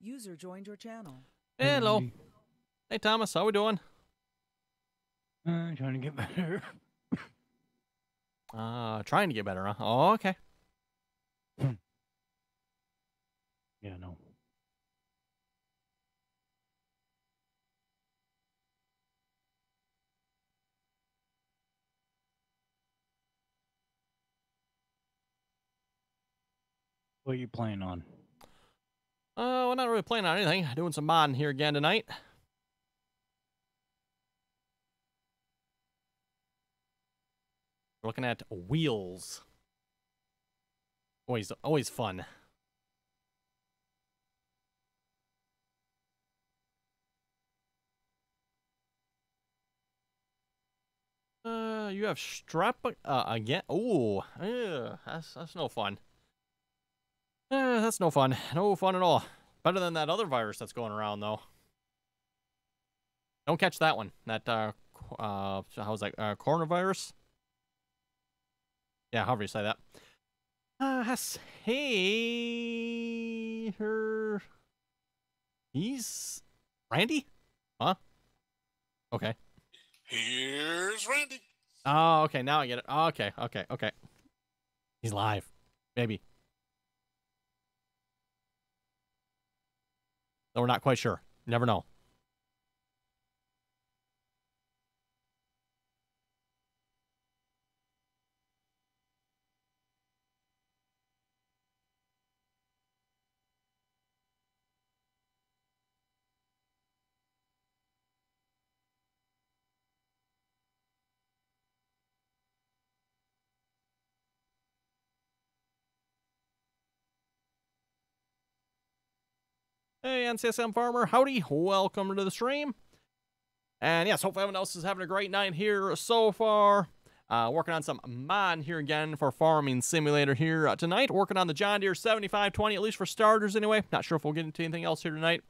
User joined your channel. Hello. Hey, Thomas. How we doing? Uh, trying to get better. Uh, trying to get better, huh? Oh, okay. Yeah, no. What are you playing on? Uh, we're not really playing on anything. Doing some modding here again tonight. We're looking at wheels. Always, always fun. Uh, you have strep uh, again. Ooh, yeah, that's that's no fun. Uh, that's no fun. No fun at all. Better than that other virus that's going around though. Don't catch that one. That uh, uh, how's that? Uh, coronavirus. Yeah, however you say that. Uh, has hey her. He's Randy, huh? Okay. Here's Randy. Oh, okay. Now I get it. Oh, okay, okay, okay. He's live. Maybe. Though we're not quite sure. Never know. Hey, NCSM Farmer. Howdy. Welcome to the stream. And yes, hope everyone else is having a great night here so far. Uh, working on some mod here again for Farming Simulator here uh, tonight. Working on the John Deere 7520, at least for starters anyway. Not sure if we'll get into anything else here tonight.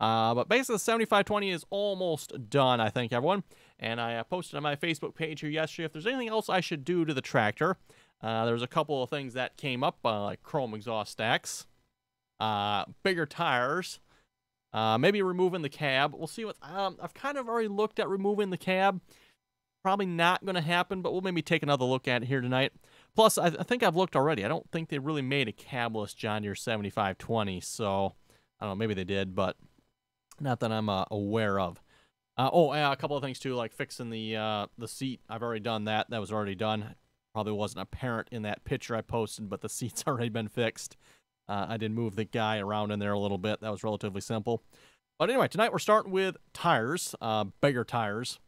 Uh, but basically, the 7520 is almost done, I think, everyone. And I uh, posted on my Facebook page here yesterday if there's anything else I should do to the tractor. Uh, a couple of things that came up, uh, like chrome exhaust stacks uh, bigger tires, uh, maybe removing the cab. We'll see what. Um, I've kind of already looked at removing the cab. Probably not going to happen, but we'll maybe take another look at it here tonight. Plus, I, I think I've looked already. I don't think they really made a cabless John Deere 7520, so I don't know. Maybe they did, but not that I'm uh, aware of. Uh, oh, uh, a couple of things too, like fixing the uh, the seat. I've already done that. That was already done. Probably wasn't apparent in that picture I posted, but the seat's already been fixed. Uh, I did move the guy around in there a little bit. That was relatively simple. But anyway, tonight we're starting with tires, uh, bigger tires.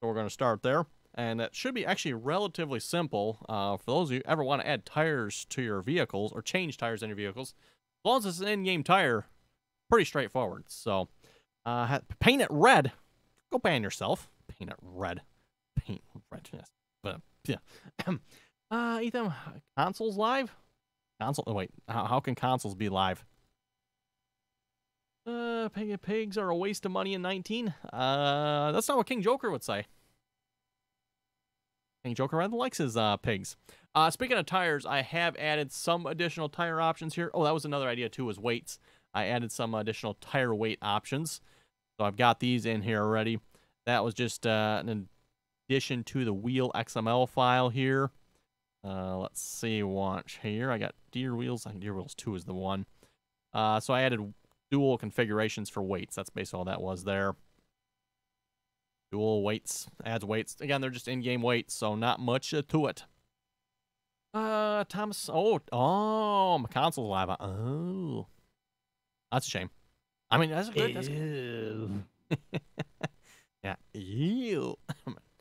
So we're going to start there. And that should be actually relatively simple. Uh, for those of you ever want to add tires to your vehicles or change tires in your vehicles, as long as it's an in-game tire, pretty straightforward. So uh, paint it red. Go ban yourself. Paint it red. Paint red. Yes. But yeah. uh, Ethan, consoles live. Console. Oh wait, how, how can consoles be live? Uh, pig, pigs are a waste of money in 19. Uh, that's not what King Joker would say. King Joker rather likes his uh pigs. Uh, speaking of tires, I have added some additional tire options here. Oh, that was another idea too, was weights. I added some additional tire weight options. So I've got these in here already. That was just uh, an addition to the wheel XML file here. Uh, let's see, watch here. I got Deere Wheels. I think Deere Wheels 2 is the one. Uh, so I added dual configurations for weights. That's basically all that was there. Dual weights, adds weights. Again, they're just in-game weights, so not much uh, to it. Uh, Thomas. Oh, oh, my console's live. Oh, that's a shame. I mean, that's good. That's Ew. yeah. Ew.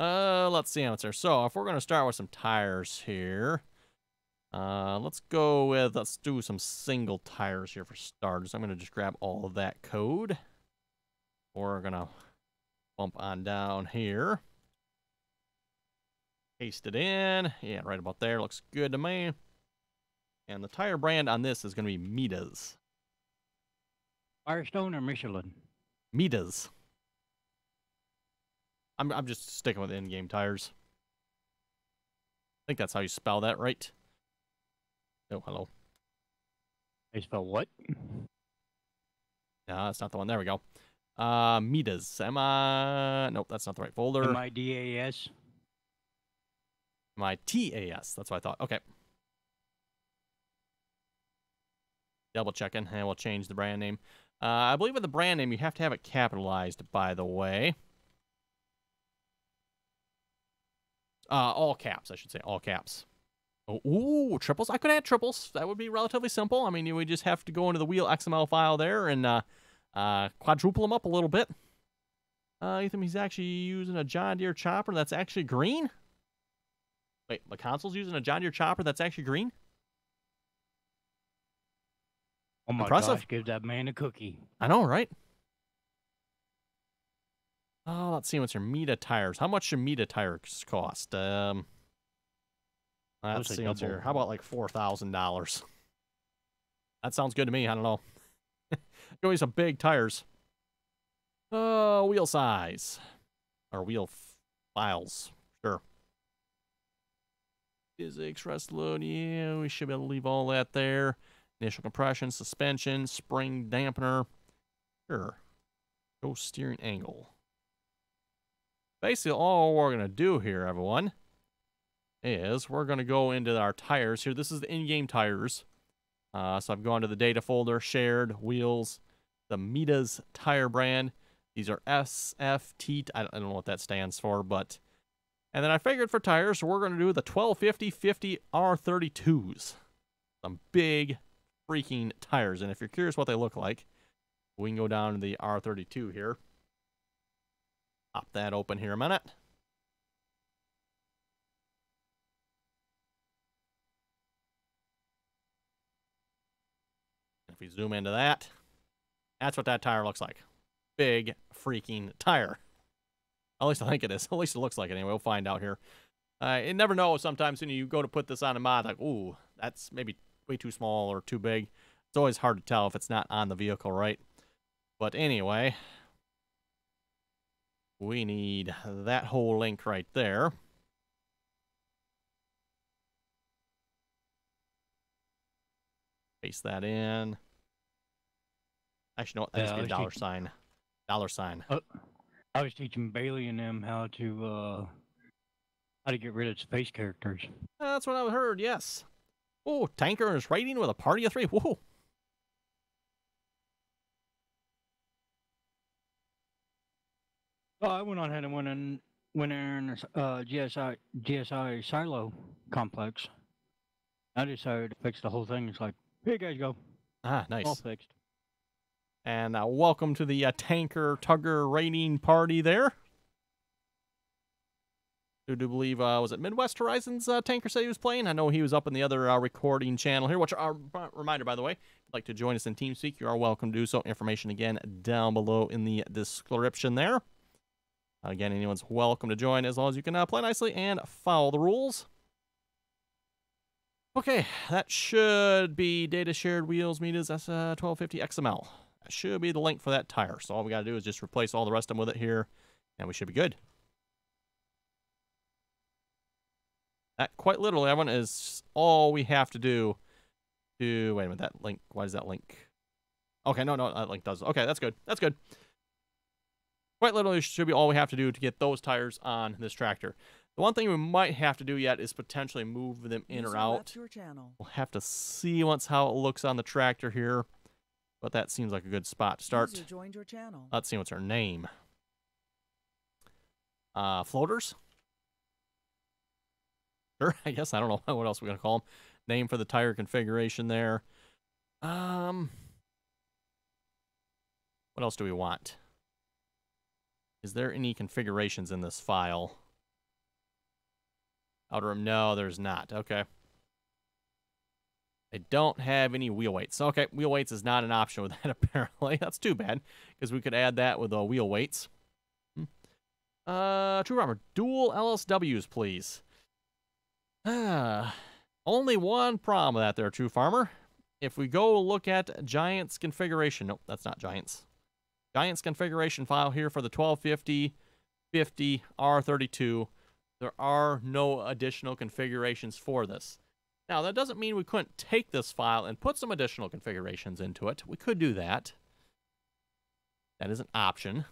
uh, let's see how it's there. So, if we're gonna start with some tires here, uh, let's go with let's do some single tires here for starters. I'm gonna just grab all of that code. We're gonna bump on down here. Paste it in. Yeah, right about there. Looks good to me. And the tire brand on this is gonna be Mitas. Firestone or Michelin? Mitas. I'm I'm just sticking with in-game tires. I think that's how you spell that, right? Oh, hello. I spell what? No, that's not the one. There we go. Uh, Midas. Am I? Nope, that's not the right folder. M I D A S. My TAS. That's what I thought. Okay. Double checking, and we'll change the brand name. Uh, I believe with the brand name, you have to have it capitalized, by the way. Uh, all caps, I should say. All caps. Oh, ooh, triples. I could add triples. That would be relatively simple. I mean, you would just have to go into the wheel XML file there and uh, uh, quadruple them up a little bit. Uh, Ethan, he's actually using a John Deere chopper that's actually green. Wait, the console's using a John Deere chopper that's actually green? Oh my Impressive. gosh, give that man a cookie. I know, right? Oh, let's see what's your Mitas tires. How much your Mitas tires cost? Um, let's Those are see what's your. How about like four thousand dollars? That sounds good to me. I don't know. Give me some big tires. Uh, wheel size or wheel files. Sure. Physics, rest load. Yeah, we should be able to leave all that there. Initial compression, suspension, spring dampener. Sure. Go steering angle. Basically, all we're going to do here, everyone, is we're going to go into our tires here. This is the in-game tires. Uh, so I've gone to the data folder, shared, wheels, the Mitas tire brand. These are SFT. I don't, I don't know what that stands for, but... And then I figured for tires, we're going to do the 1250 50 R32s. Some big freaking tires. And if you're curious what they look like, we can go down to the R32 here. Pop that open here a minute. If we zoom into that, that's what that tire looks like. Big freaking tire. At least I think it is. At least it looks like it anyway. We'll find out here. Uh, you never know. Sometimes when you go to put this on a mod, like, ooh, that's maybe way too small or too big. It's always hard to tell if it's not on the vehicle, right? But anyway, we need that whole link right there. Paste that in. Actually, no, that Yeah, needs to be a dollar teaching- sign. Dollar sign. I was teaching Bailey and them how to uh how to get rid of space characters. That's what I heard, yes. Oh, tanker is raiding with a party of three. Whoa. Oh, I went on ahead and went in went in uh GSI GSI silo complex. I decided to fix the whole thing. It's like, here you guys go. Ah, nice. All fixed. And uh, welcome to the uh, tanker tugger raiding party there. Who do believe uh, was it Midwest Horizons uh, tanker said he was playing? I know he was up in the other uh, recording channel here. Which uh, reminder, by the way, if you'd like to join us in TeamSpeak, you are welcome to do so. Information again down below in the description there. Again, anyone's welcome to join as long as you can uh, play nicely and follow the rules. Okay, that should be data shared wheels Mitas. That's uh, 1250 XML. That should be the link for that tire. So all we got to do is just replace all the rest of them with it here, and we should be good. That quite literally, everyone, is all we have to do to wait a minute. That link. Why does that link? Okay, no, no, that link does. Okay, that's good. That's good. Quite literally, should be all we have to do to get those tires on this tractor. The one thing we might have to do yet is potentially move them in or out. left Your channel. We'll have to see once how it looks on the tractor here. But that seems like a good spot to start. Joined your channel. Let's see what's her name. Uh, floaters? Sure, I guess. I don't know what else we're going to call them. Name for the tire configuration there. Um, what else do we want? Is there any configurations in this file? Outer rim, no, there's not. Okay. They don't have any wheel weights. Okay, wheel weights is not an option with that apparently. That's too bad because we could add that with uh, wheel weights. Hmm. Uh, True Farmer, dual LSWs, please. Ah, only one problem with that there, True Farmer. If we go look at Giants configuration, nope, that's not Giants. Giants configuration file here for the 1250, 50, R32. There are no additional configurations for this. Now, that doesn't mean we couldn't take this file and put some additional configurations into it. We could do that. That is an option.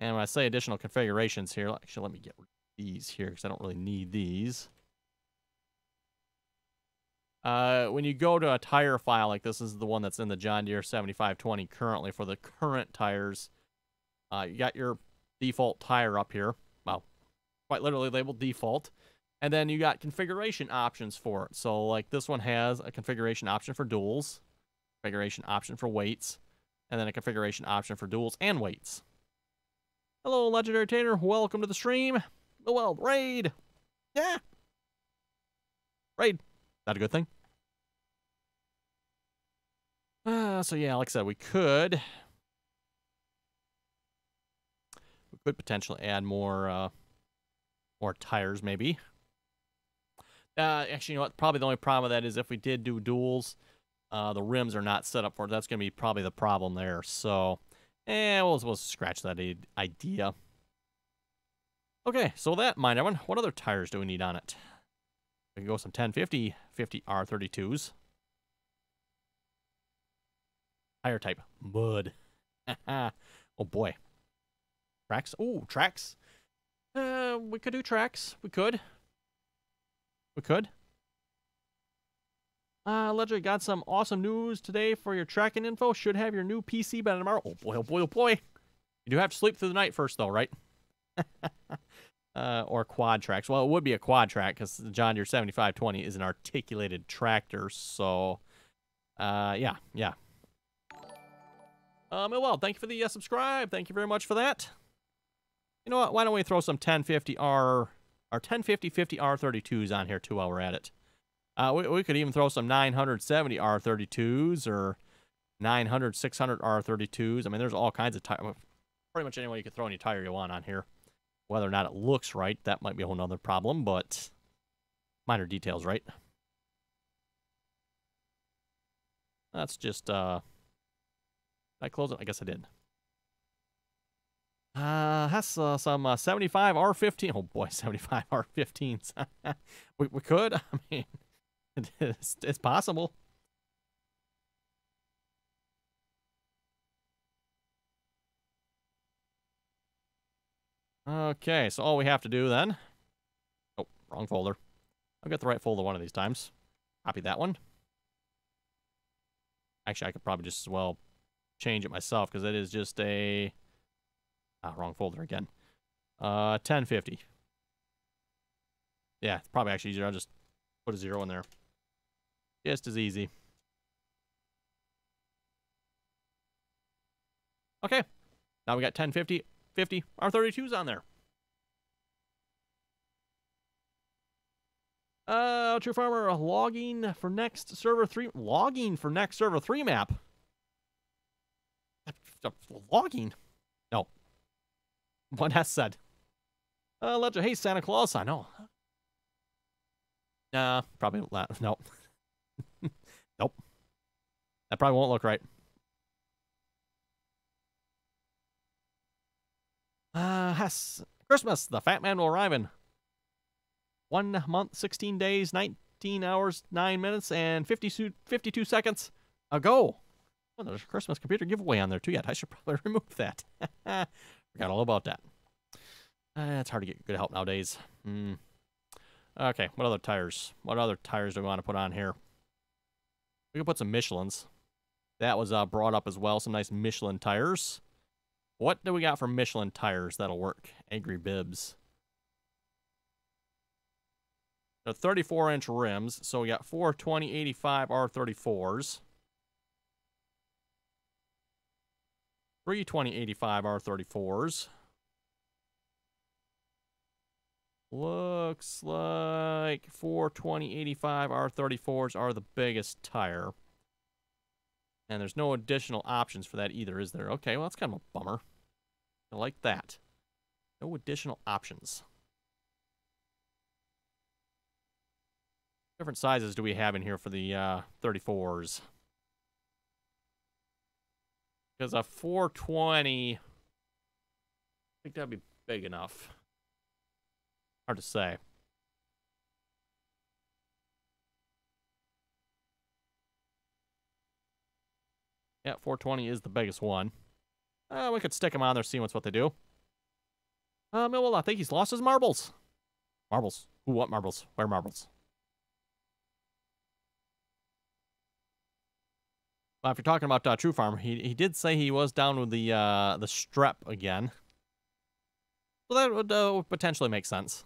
And when I say additional configurations here, actually, let me get these here because I don't really need these. Uh, when you go to a tire file, like this is the one that's in the John Deere 7520 currently for the current tires, uh, you got your default tire up here. Well, quite literally labeled default. And then you got configuration options for it. So like this one has a configuration option for duals, configuration option for weights, and then a configuration option for duals and weights. Hello, Legendary Tater. Welcome to the stream. The Weld Raid. Yeah. Raid. That a good thing? Uh, so yeah, like I said, we could we could potentially add more uh, more tires, maybe. Uh, actually, you know what? Probably the only problem with that is if we did do duals, uh, the rims are not set up for it. That's going to be probably the problem there. So, eh, we'll, we'll scratch that idea. Okay, so that mind everyone, what other tires do we need on it? We can go some 1050 50 R32s. Higher type mud. oh boy. Tracks. Oh, tracks. Uh, we could do tracks. We could. We could. Uh, Ledger got some awesome news today for your tracking info. Should have your new PC by tomorrow. Oh boy, oh boy, oh boy. You do have to sleep through the night first, though, right? uh, or quad tracks. Well, it would be a quad track because the John Deere 7520 is an articulated tractor. So, uh, yeah, yeah. Um, well, thank you for the uh, subscribe. Thank you very much for that. You know what? Why don't we throw some 1050R, or 1050 50 R32s on here too while we're at it. Uh, we, we could even throw some 970 R32s or 900 600 R32s. I mean, there's all kinds of tire. Pretty much any way you could throw any tire you want on here. Whether or not it looks right, that might be a whole nother problem, but minor details, right? That's just, uh, I close it? I guess I did. Uh, has uh, some uh, 75 R15. Oh boy, 75 R15s. we, we could. I mean, it's, it's possible. Okay, so all we have to do then... Oh, wrong folder. I'll get the right folder one of these times. Copy that one. Actually, I could probably just as well change it myself because it is just a... Ah, wrong folder again. Uh, 1050. Yeah, it's probably actually easier. I'll just put a zero in there. Just as easy. Okay. Now we got 1050 50 R32s on there. Uh, True Farmer logging for next server three. Logging for next server three map. Logging? No. What has said? Uh, Legend. Hey, Santa Claus. I know. Nah, probably not. Nope. nope. That probably won't look right. Uh, has Christmas. The Fat Man will arrive in one month, 16 days, 19 hours, 9 minutes, and 50, 52 seconds ago. Well, there's a Christmas computer giveaway on there too yet. I should probably remove that. Forgot all about that. Uh, it's hard to get good help nowadays. Mm. Okay, what other tires? What other tires do we want to put on here? We can put some Michelin's. That was uh, brought up as well. Some nice Michelin tires. What do we got for Michelin tires that'll work? Angry Bibs. They're 34 inch rims, so we got four 2085 R34s. Three 2085 R34s. Looks like four 2085 R34s are the biggest tire. And there's no additional options for that either, is there? Okay, well, that's kind of a bummer. I like that. No additional options. Different sizes do we have in here for the uh, 34s? Because a 420, I think that'd be big enough. Hard to say. Yeah, 420 is the biggest one. Uh, we could stick him on there, see what's what they do. Uh, Millwall, I think he's lost his marbles. Marbles. Ooh, what marbles? Where marbles? Well, if you're talking about uh, True Farmer, he he did say he was down with the uh, the strep again. So that would, uh, potentially make sense.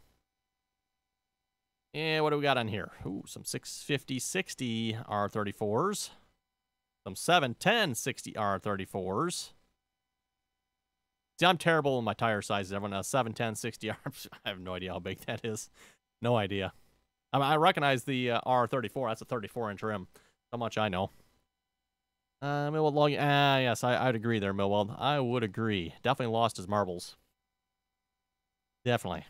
Yeah, what do we got on here? Ooh, some 650 60 R34s. Some 710 60 R34s. See, I'm terrible with my tire sizes. Everyone has 710 60 R. I have no idea how big that is. No idea. I, mean, I recognize the uh, R34. That's a 34 inch rim. How much I know. Uh, Millwall log. Ah, yes, I, I'd agree there, Millwall. I would agree. Definitely lost his marbles. Definitely.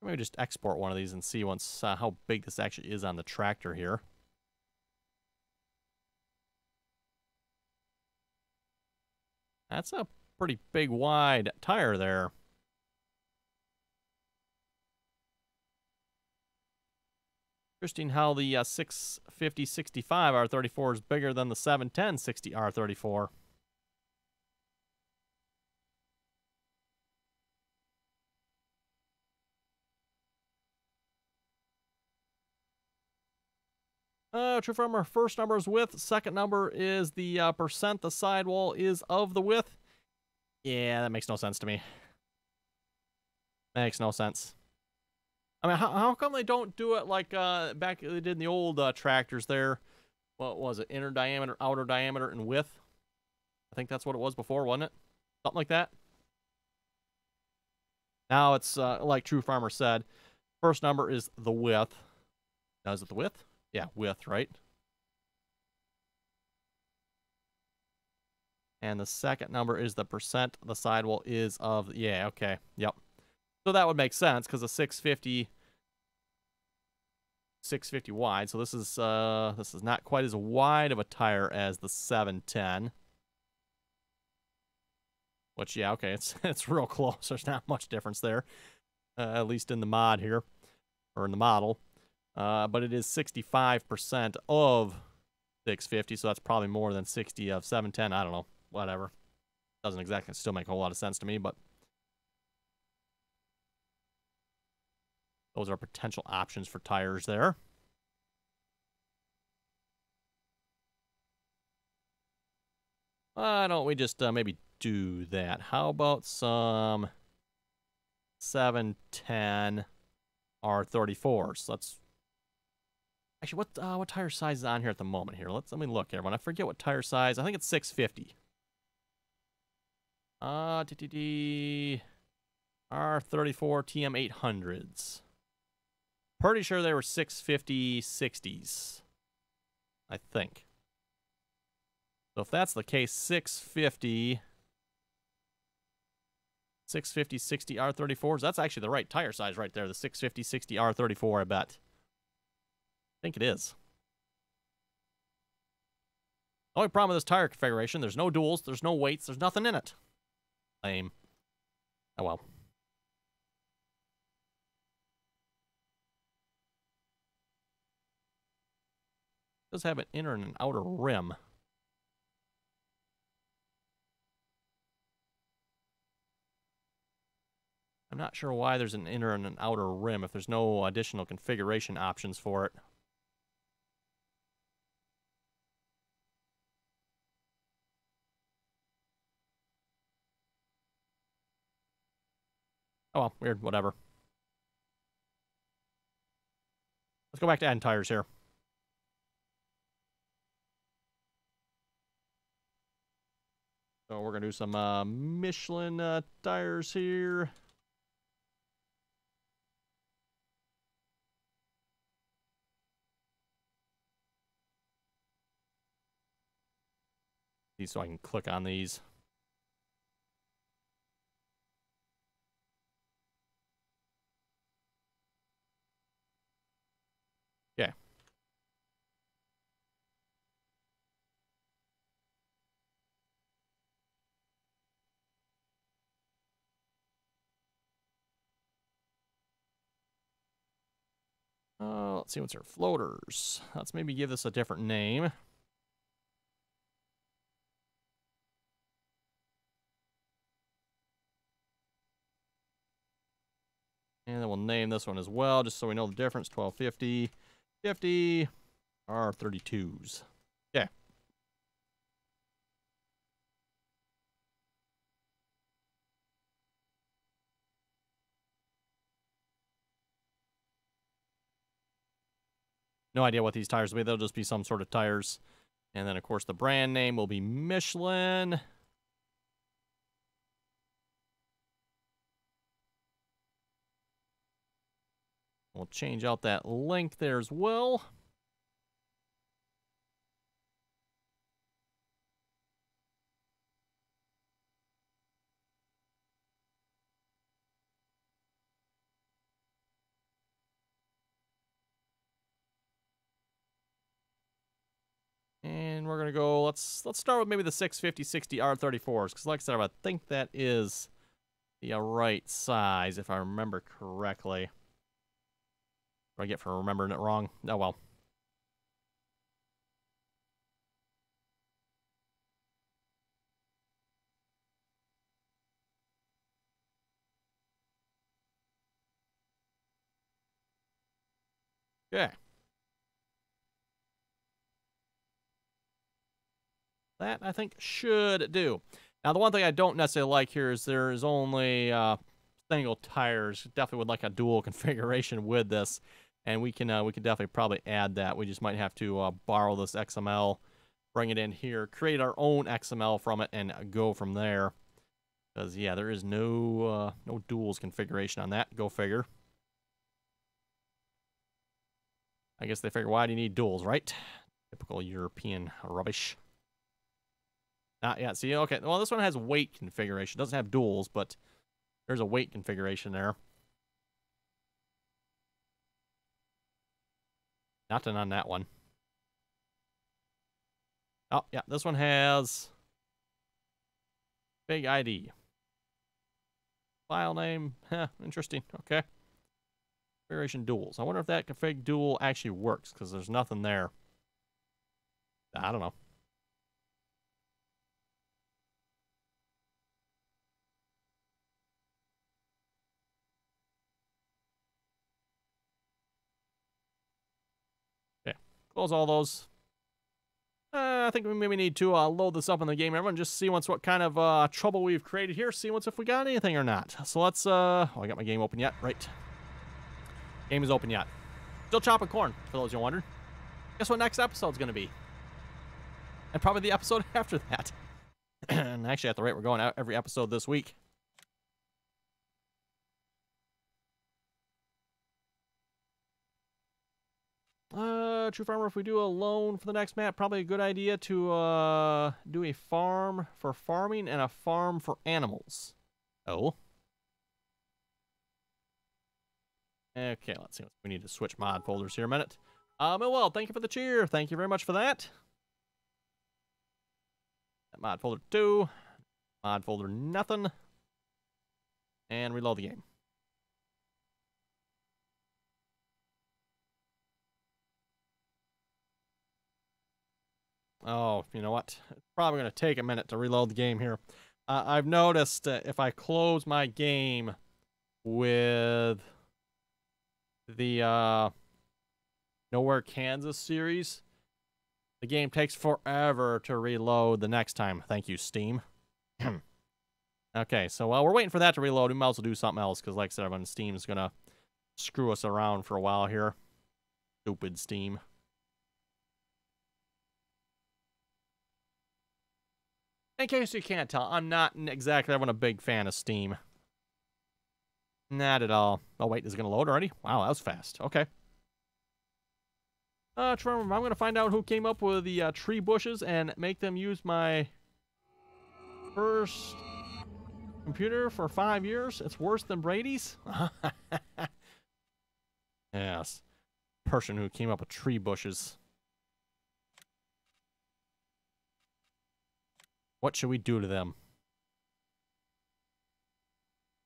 Maybe just export one of these and see once uh, how big this actually is on the tractor here. That's a pretty big wide tire there. Interesting how the uh, 650 65 R34 is bigger than the 710 60 R34. Uh, true farmer, first number is width. Second number is the uh, percent the sidewall is of the width. Yeah, that makes no sense to me. Makes no sense. I mean, how, how come they don't do it like uh, back they did in the old uh, tractors there? What was it? Inner diameter, outer diameter, and width? I think that's what it was before, wasn't it? Something like that. Now it's uh, like True Farmer said. First number is the width. Now is it the width? Yeah, width, right? And the second number is the percent the sidewall is of, yeah, okay, yep. So that would make sense because a 650, 650 wide. So this is uh this is not quite as wide of a tire as the 710. Which yeah, okay, it's it's real close. There's not much difference there, uh, at least in the mod here, or in the model. Uh, but it is 65% of 650, so that's probably more than 60 of 710. I don't know, whatever. Doesn't exactly still make a whole lot of sense to me, but those are potential options for tires there. Why don't we just uh, maybe do that? How about some 710 R34s? Let's Actually, what uh, what tire size is on here at the moment? Here, let's let me look, everyone. I forget what tire size. I think it's 650. Uh, DTD R34 TM 800s. Pretty sure they were 650 60s. I think. So if that's the case, 650 650 60 R34s. That's actually the right tire size right there. The 650 60 R34, I bet think it is. The Only problem with this tire configuration, there's no duals, there's no weights, there's nothing in it. Lame. Oh well. It does have an inner and an outer rim. I'm not sure why there's an inner and an outer rim if there's no additional configuration options for it. Oh well, weird, whatever. Let's go back to adding tires here. So we're gonna do some uh, Michelin uh, tires here. So I can click on these. Uh, let's see what's here. Floaters. Let's maybe give this a different name. And then we'll name this one as well, just so we know the difference. 1250, 50, R32s. Yeah. No idea what these tires will be. They'll just be some sort of tires. And then, of course, the brand name will be Michelin. We'll change out that link there as well. And we're gonna go. Let's let's start with maybe the 650, 60 R34s, because like I said, I think that is the uh, right size, if I remember correctly. What I get for remembering it wrong? Oh well. Okay. That, I think, should do. Now, the one thing I don't necessarily like here is there is only uh, single tires. Definitely would like a dual configuration with this, and we can uh, we can definitely probably add that. We just might have to uh, borrow this XML, bring it in here, create our own XML from it, and go from there. Because yeah, there is no uh, no duals configuration on that. Go figure. I guess they figure why do you need duals, right? Typical European rubbish. Not yet. See, okay. Well, this one has weight configuration. Doesn't have duals, but there's a weight configuration there. Nothing on that one. Oh, yeah. This one has big ID. File name. Huh, interesting. Okay. Configuration duals. I wonder if that config dual actually works, because there's nothing there. I don't know. Close all those. Uh, I think we maybe need to uh, load this up in the game, everyone, just see once what kind of uh, trouble we've created here, see once if we got anything or not. So let's, uh, oh, I got my game open yet, right. Game is open yet. Still chopping corn, for those who wondered. Guess what next episode's going to be? And probably the episode after that. and actually, at the rate we're going out every episode this week. Uh, True Farmer, if we do a loan for the next map, probably a good idea to uh, do a farm for farming and a farm for animals. Oh. Okay, let's see. We need to switch mod folders here a minute. Oh, well, thank you for the cheer. Thank you very much for that. Mod folder 2. Mod folder nothing. And reload the game. Oh, you know what? Probably going to take a minute to reload the game here. Uh, I've noticed uh, if I close my game with the uh, Nowhere Kansas series, the game takes forever to reload the next time. Thank you, Steam. okay, so while we're waiting for that to reload, we might as well do something else because, like I said, everyone, Steam's going to screw us around for a while here. Stupid Steam. In case you can't tell, I'm not exactly everyone a big fan of Steam. Not at all. Oh, wait, is it going to load already? Wow, that was fast. Okay. Uh, Trevor, I'm going to find out who came up with the uh, tree bushes and make them use my first computer for five years. It's worse than Brady's? yes. Person who came up with tree bushes. What should we do to them?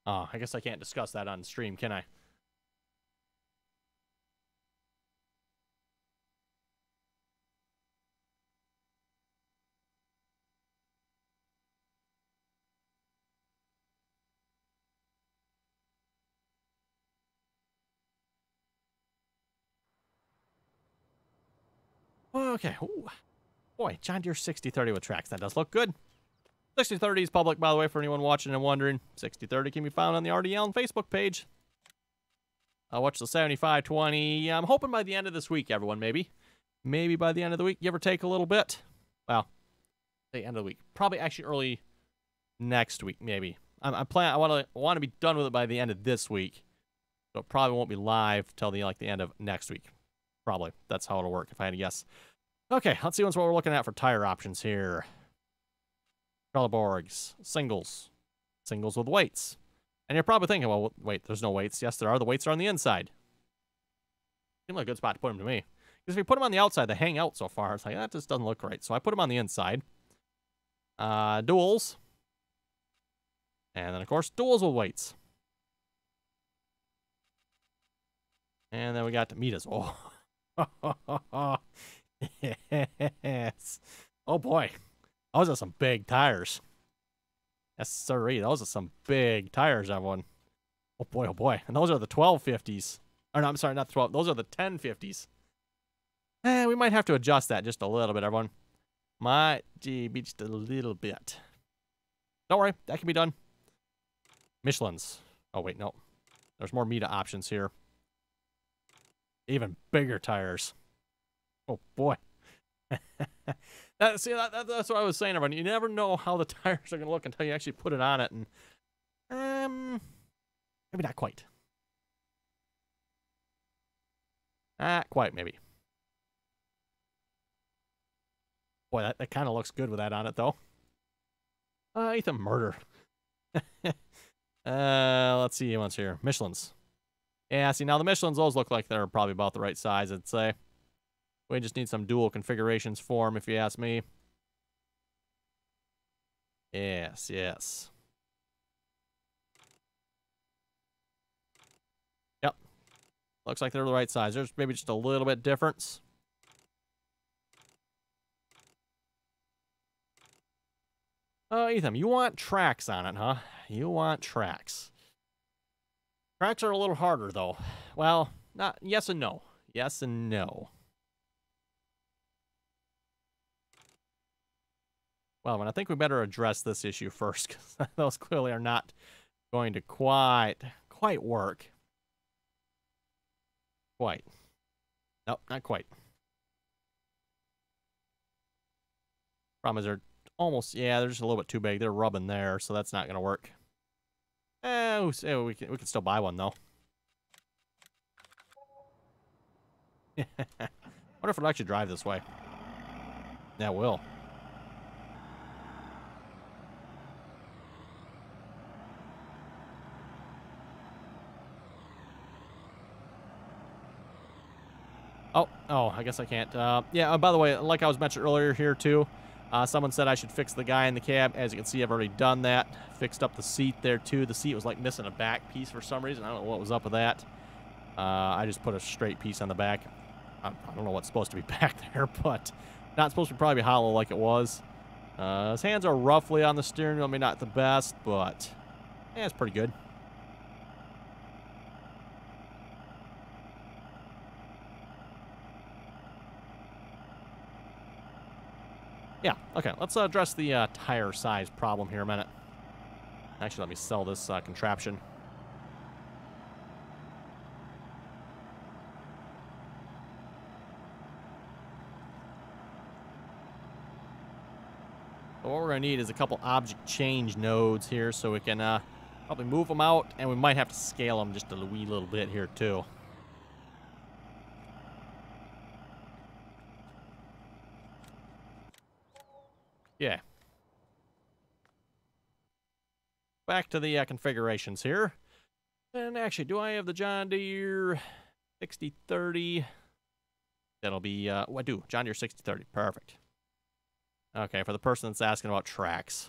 Ah, I guess I can't discuss that on stream, can I? Oh, okay. Ooh. Boy, John Deere 6030 with tracks. That does look good. 6030 is public, by the way, for anyone watching and wondering. 6030 can be found on the RDAllen Facebook page. I'll watch the 7520. I'm hoping by the end of this week, everyone, maybe. Maybe by the end of the week. Give or take a little bit. Well, the end of the week. Probably actually early next week, maybe. I'm, I'm planning. I want to want to be done with it by the end of this week. So it probably won't be live till the like the end of next week. Probably. That's how it'll work if I had to guess. Okay, let's see what we're looking at for tire options here. Trelleborgs, singles, singles with weights. And you're probably thinking, well, wait, there's no weights. Yes, there are. The weights are on the inside. Seems like a good spot to put them to me. Because if you put them on the outside, they hang out so far. It's like, that just doesn't look right. So I put them on the inside. Uh, duals. And then, of course, duals with weights. And then we got Mitas. Oh. yes. Oh, boy. Those are some big tires. Yes, sir. Those are some big tires, everyone. Oh, boy, oh, boy. And those are the 1250s. Or, no, I'm sorry, not 12. Those are the 1050s. Eh, we might have to adjust that just a little bit, everyone. Might be just a little bit. Don't worry, that can be done. Michelin's. Oh, wait, no. There's more Mita options here. Even bigger tires. Oh, boy. that, see, that, that, that's what I was saying, everyone. You never know how the tires are going to look until you actually put it on it. And, um, maybe not quite. Not quite, maybe. Boy, that, that kind of looks good with that on it, though. Uh, Ethan Murder. uh, let's see what's here. Michelin's. Yeah, see, now the Michelin's, those look like they're probably about the right size, I'd say. We just need some dual configurations for them, if you ask me. Yes, yes. Yep. Looks like they're the right size. There's maybe just a little bit difference. Uh, Ethan, you want tracks on it, huh? You want tracks. Tracks are a little harder, though. Well, not yes and no. Yes and no. Well, and I think we better address this issue first, because those clearly are not going to quite, quite work. Quite. Nope, not quite. Problem is they're almost, yeah, they're just a little bit too big. They're rubbing there, so that's not going to work. Eh, we can, we can still buy one, though. wonder if it'll actually drive this way. Yeah, it will. Oh, oh, I guess I can't. Uh, yeah, uh, by the way, like I was mentioned earlier here, too, uh, someone said I should fix the guy in the cab. As you can see, I've already done that. Fixed up the seat there, too. The seat was, like, missing a back piece for some reason. I don't know what was up with that. Uh, I just put a straight piece on the back. I, I, don't know what's supposed to be back there, but not supposed to probably be hollow like it was. Uh, his hands are roughly on the steering wheel. I mean, not the best, but yeah, it's pretty good. Yeah, okay, let's uh, address the uh, tire size problem here a minute. Actually, let me sell this uh, contraption. what we're to need is a couple object change nodes here so we can uh, probably move them out, and we might have to scale them just a wee little bit here too. Yeah. Back to the uh, configurations here. And actually, do I have the John Deere 6030? That'll be, uh, I do. John Deere 6030. Perfect. Okay, for the person that's asking about tracks.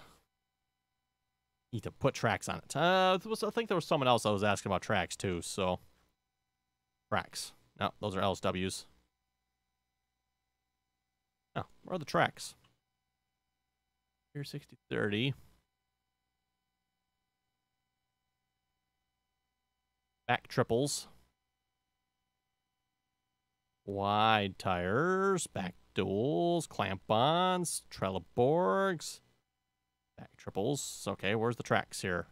Need to put tracks on it. Uh, I think there was someone else that was asking about tracks too, so. Tracks. No, those are LSWs. Oh, where are the tracks? Here, 6030. Back triples. Wide tires. Back duals, clamp bonds, Trelleborgs, back triples. Okay, where's the tracks here?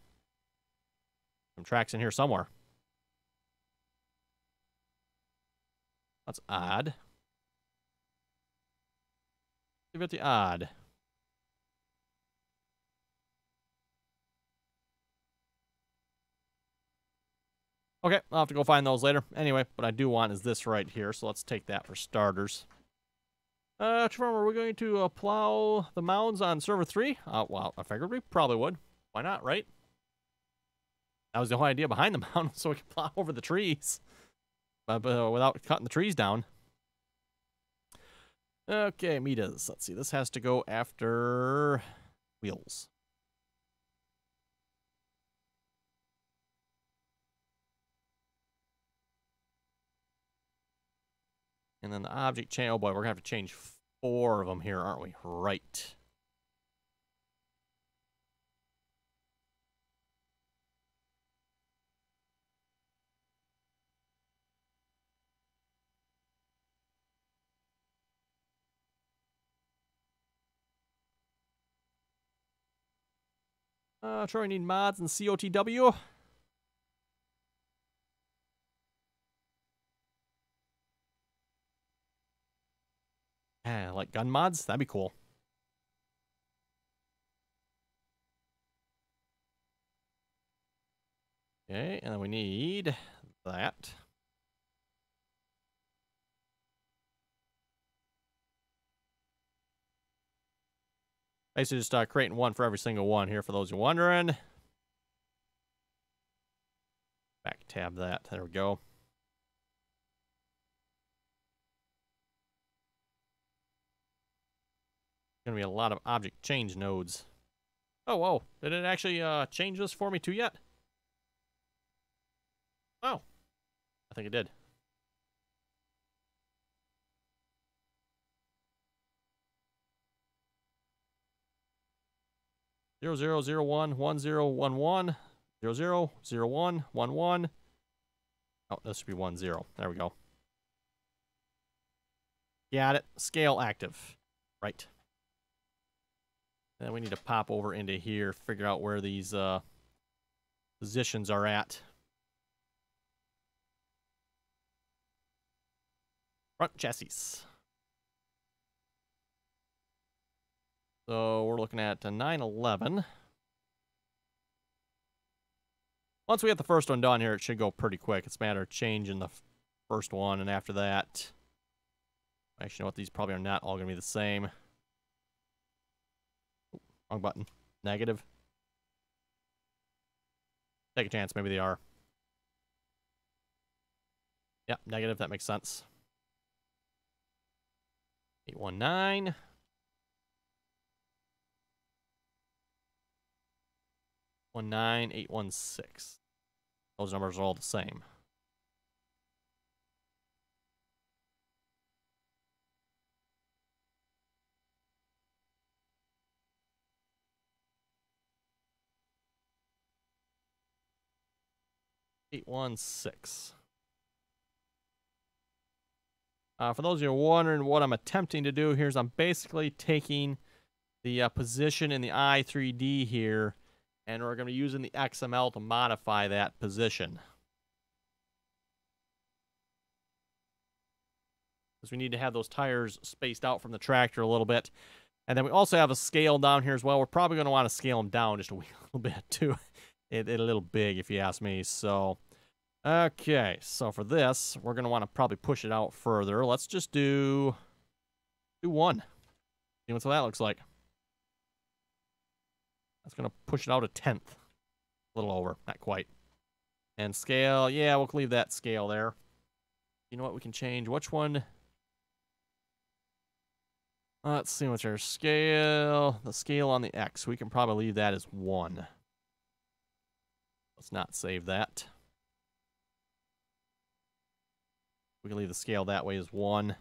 Some tracks in here somewhere. That's odd. Give it the odd. Okay, I'll have to go find those later. Anyway, what I do want is this right here, so let's take that for starters. Uh, are we going to uh, plow the mounds on server 3? Uh, well, I figured we probably would. Why not, right? That was the whole idea behind the mound, so we could plow over the trees. But, uh, without cutting the trees down. Okay, Mitas. Let's see. This has to go after wheels. And then the object change. Oh boy, we're going to have to change four of them here, aren't we? Right. Uh, sure, need mods and COTW. Yeah, like gun mods? That'd be cool. Okay, and then we need that. Basically just uh, creating one for every single one here for those who are wondering. Back tab that. There we go. Gonna be a lot of object change nodes. Oh, whoa. Did it actually uh, change this for me too yet? Oh. I think it did. Zero zero zero one one zero one one zero zero zero one one one. Oh, this should be one zero. There we go. Got it. Scale active. Right. Then we need to pop over into here, figure out where these uh, positions are at. Front chassis. So we're looking at a 911. Once we get the first one done here, it should go pretty quick. It's a matter of changing the first one, and after that... Actually, you know what? These probably are not all going to be the same. Wrong button. Negative. Take a chance. Maybe they are. Yep, negative. That makes sense. 819. One nine eight one six. Those numbers are all the same. Eight one six. Uh, for those of you wondering what I'm attempting to do here is I'm basically taking the uh, position in the i3D here and we're going to be using the XML to modify that position. Because we need to have those tires spaced out from the tractor a little bit. And then we also have a scale down here as well. We're probably going to want to scale them down just a wee little bit too. It, it a little big if you ask me. So, okay. So for this, we're going to want to probably push it out further. Let's just do, do one. See what that looks like. That's going to push it out a tenth. A little over, not quite. And scale, yeah, we'll leave that scale there. You know what, we can change. Which one? Let's see what's our scale. The scale on the X, we can probably leave that as 1. Let's not save that. We can leave the scale that way as 1.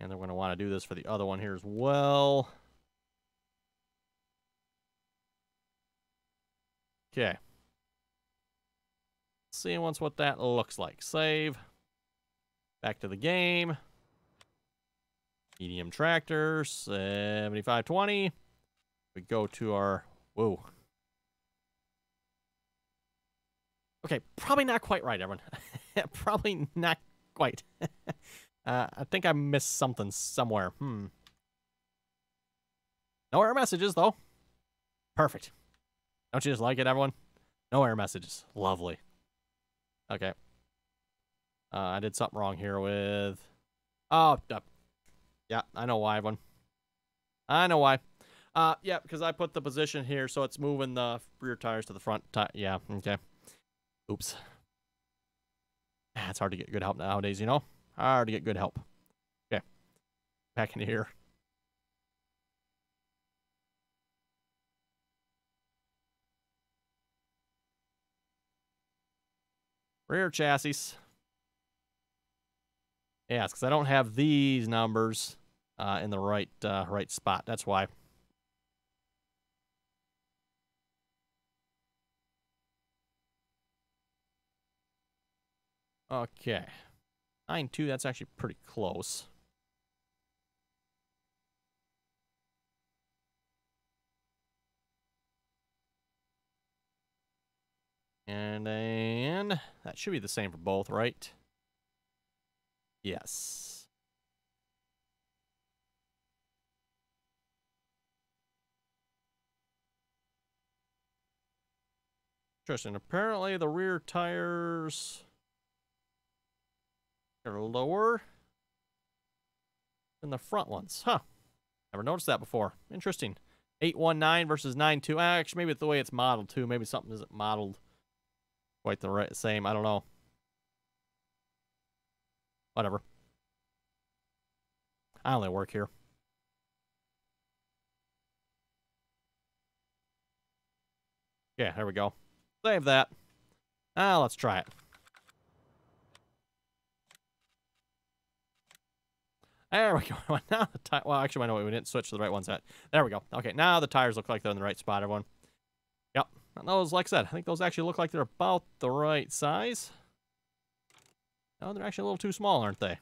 And they're going to want to do this for the other one here as well. Okay. see once what that looks like. Save. Back to the game. Medium tractor, 7520. We go to our, whoa. Okay, probably not quite right, everyone. probably not quite. uh, I think I missed something somewhere. Hmm. No error messages, though. Perfect. Don't you just like it, everyone? No error messages. Lovely. Okay. Uh, I did something wrong here with... Oh, uh, yeah, I know why, everyone. I know why. Uh, yeah, because I put the position here, so it's moving the rear tires to the front. Yeah, okay. Oops. Ah, it's hard to get good help nowadays, you know? Hard to get good help. Okay. Back into here. Rear chassis. Yeah, because I don't have these numbers uh, in the right uh, right spot. That's why. Okay. 9-2, that's actually pretty close. And, and that should be the same for both, right? Yes. Interesting. Apparently the rear tires are lower than the front ones. Huh. Never noticed that before. Interesting. 819 versus 92. Ah, actually, maybe it's the way it's modeled too. Maybe something isn't modeled quite the right same. I don't know. Whatever. I only work here. Yeah, there we go. Save that. Now let's try it. There we go. now the tire. Well, actually, I know we didn't switch to the right ones yet. There we go. Okay, now the tires look like they're in the right spot, everyone. Yep. And those, like I said, I think those actually look like they're about the right size. No, they're actually a little too small, aren't they?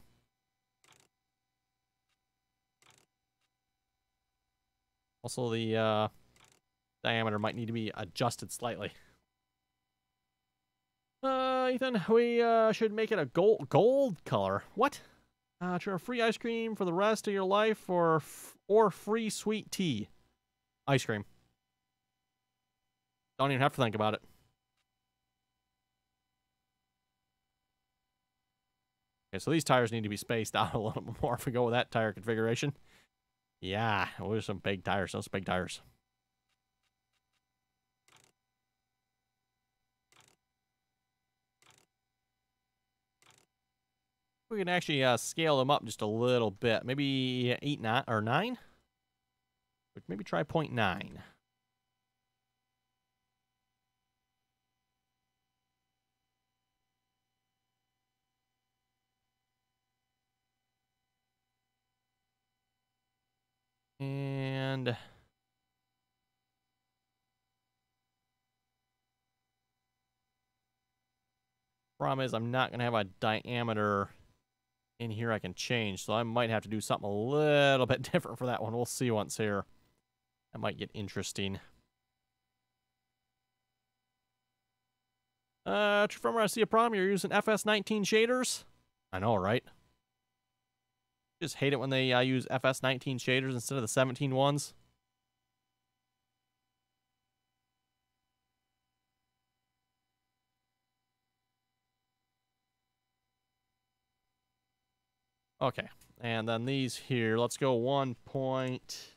Also, the uh, diameter might need to be adjusted slightly. Uh, Ethan, we uh, should make it a gold gold color. What? Uh, try free ice cream for the rest of your life, or or free sweet tea. Ice cream. Don't even have to think about it. Okay, so these tires need to be spaced out a little bit more if we go with that tire configuration. Yeah, those are some big tires. Those big tires. We can actually uh, scale them up just a little bit. Maybe 8, 9, or 9? Maybe try 0.9. And problem is I'm not going to have a diameter in here I can change, so I might have to do something a little bit different for that one. We'll see once here. That might get interesting. Uh, where I see a problem, you're using FS19 shaders? I know, right? Just hate it when they uh, use FS19 shaders instead of the 17 ones. Okay, and then these here, let's go 1 point,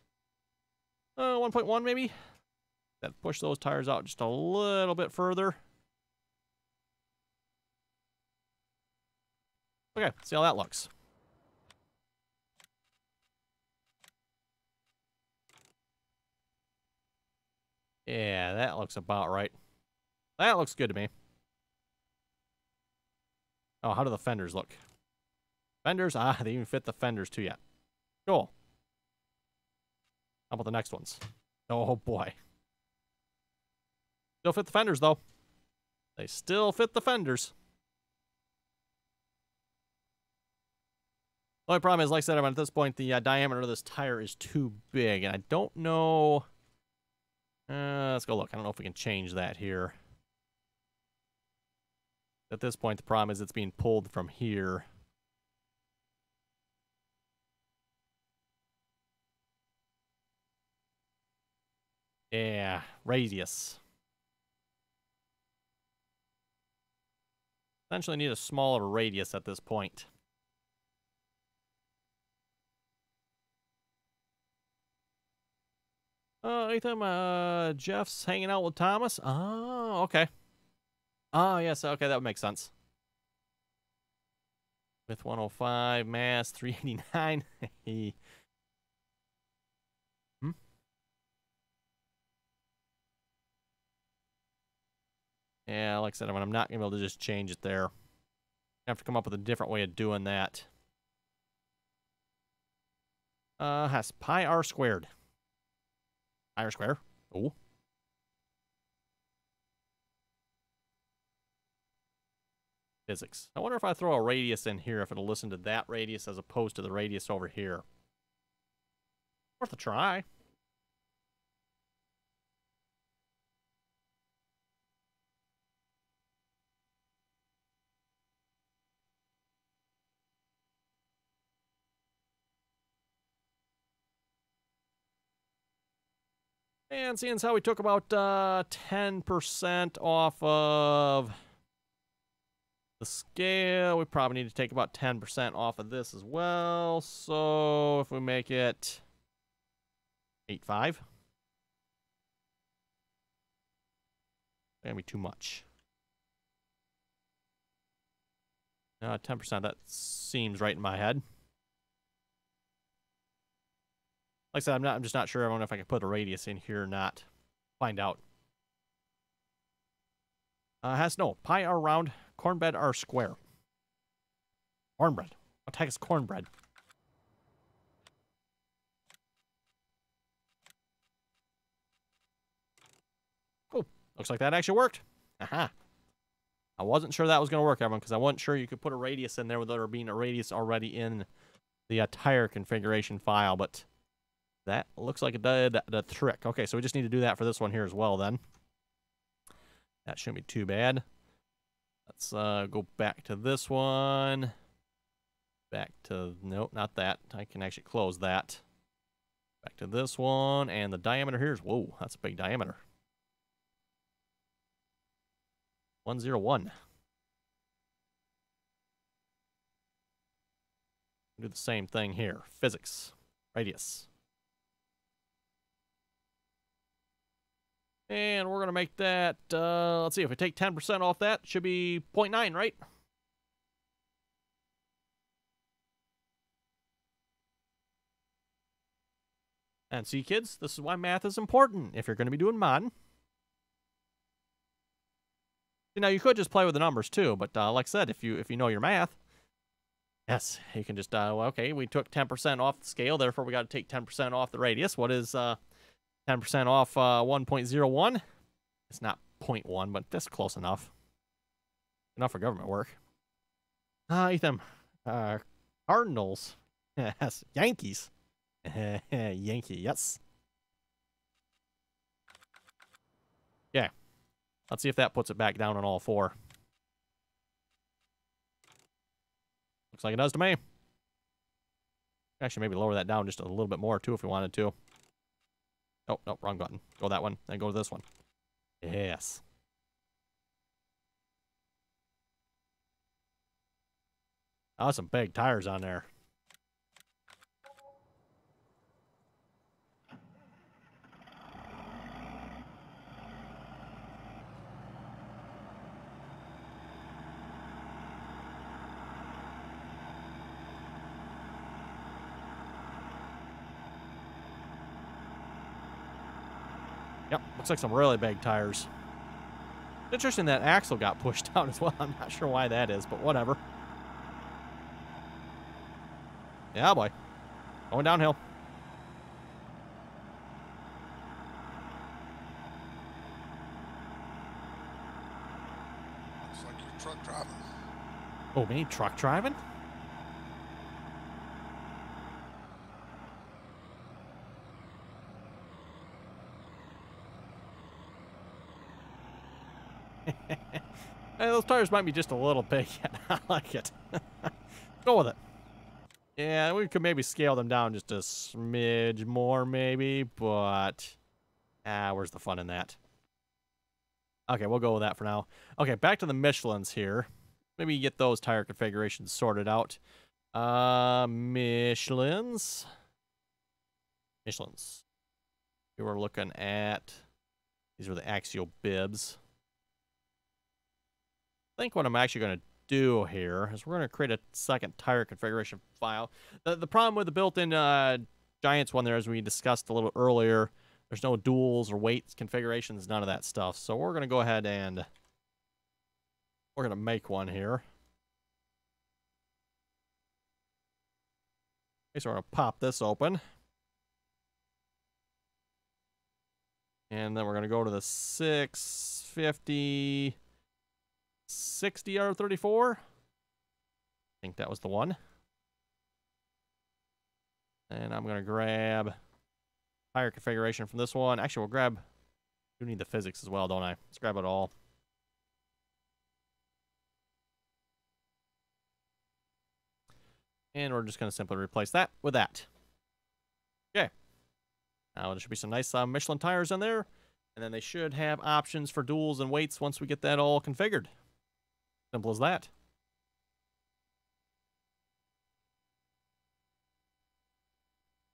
uh, 1.1 maybe? That push those tires out just a little bit further. Okay, see how that looks. Yeah, that looks about right. That looks good to me. Oh, how do the fenders look? Fenders? Ah, they even fit the fenders too yet. Cool. How about the next ones? Oh boy. Still fit the fenders though. They still fit the fenders. The only problem is, like I said, at this point, the uh, diameter of this tire is too big, and I don't know. Uh, let's go look. I don't know if we can change that here. At this point, the problem is it's being pulled from here. Yeah, radius. Essentially need a smaller radius at this point. Uh, Ethan, uh, Jeff's hanging out with Thomas. Oh, okay. Oh, yes, okay, that would make sense. With 105, mass 389. Yeah, like I said, I'm not going to be able to just change it there. I have to come up with a different way of doing that. Uh, has pi r squared. Pi r square. Oh. Physics. I wonder if I throw a radius in here, if it'll listen to that radius as opposed to the radius over here. Worth a try. And seeing as how we took about uh, 10% off of the scale, we probably need to take about 10% off of this as well. So if we make it 8.5, gonna be too much. Uh, 10%, that seems right in my head. Like I said, I'm not. I'm just not sure. I don't know if I can put a radius in here or not. Find out. Uh, has no pi r round, cornbread r square. Cornbread. What heck is cornbread? Oh, looks like that actually worked. Aha. I wasn't sure that was going to work, everyone, because I wasn't sure you could put a radius in there without there being a radius already in the uh, tire configuration file, but that looks like it did the trick. Okay, so we just need to do that for this one here as well then. That shouldn't be too bad. Let's uh, go back to this one. Back to, nope, not that. I can actually close that. Back to this one, and the diameter here is, whoa, that's a big diameter. 101. Do the same thing here. Physics. Radius. And we're going to make that, uh, let's see, if we take 10% off that, should be 0.9, right? And see, kids, this is why math is important if you're going to be doing mod. Now, you could just play with the numbers, too, but uh, like I said, if you if you know your math, yes, you can just, uh, well, okay, we took 10% off the scale, therefore we got to take 10% off the radius. What is... Uh, 10% off uh, 1.01. It's not 0.1, but that's close enough. Enough for government work. Ah, uh, Ethan. Uh, Cardinals. Yes. Yankees. Yankee, yes. Yeah. Let's see if that puts it back down on all four. Looks like it does to me. Actually, maybe lower that down just a little bit more, too, if we wanted to. Oh, no, wrong button. Go that one, then go to this one. Yes. Oh, some big tires on there. Yep, looks like some really big tires. Interesting that axle got pushed out as well. I'm not sure why that is, but whatever. Yeah, boy. Going downhill. Sounds like you're truck driving. Oh, me truck driving? Those tires might be just a little big. I like it. Go with it. Yeah, we could maybe scale them down just a smidge more, maybe, but ah, where's the fun in that? Okay, we'll go with that for now. Okay, back to the Michelins here. Maybe get those tire configurations sorted out. Uh, Michelins. Michelins. We were looking at. These are the axial bibs. I think what I'm actually going to do here is we're going to create a second tire configuration file. The, the problem with the built-in uh, Giants one there, as we discussed a little earlier, there's no duals or weights configurations, none of that stuff. So we're going to go ahead and we're going to make one here. Okay, so we're going to pop this open. And then we're going to go to the 650 60 R34. I think that was the one. And I'm going to grab tire configuration from this one. Actually, we'll grab, you need the physics as well, don't I? Let's grab it all. And we're just going to simply replace that with that. Okay. Now there should be some nice uh, Michelin tires in there. And then they should have options for duals and weights once we get that all configured. Simple as that.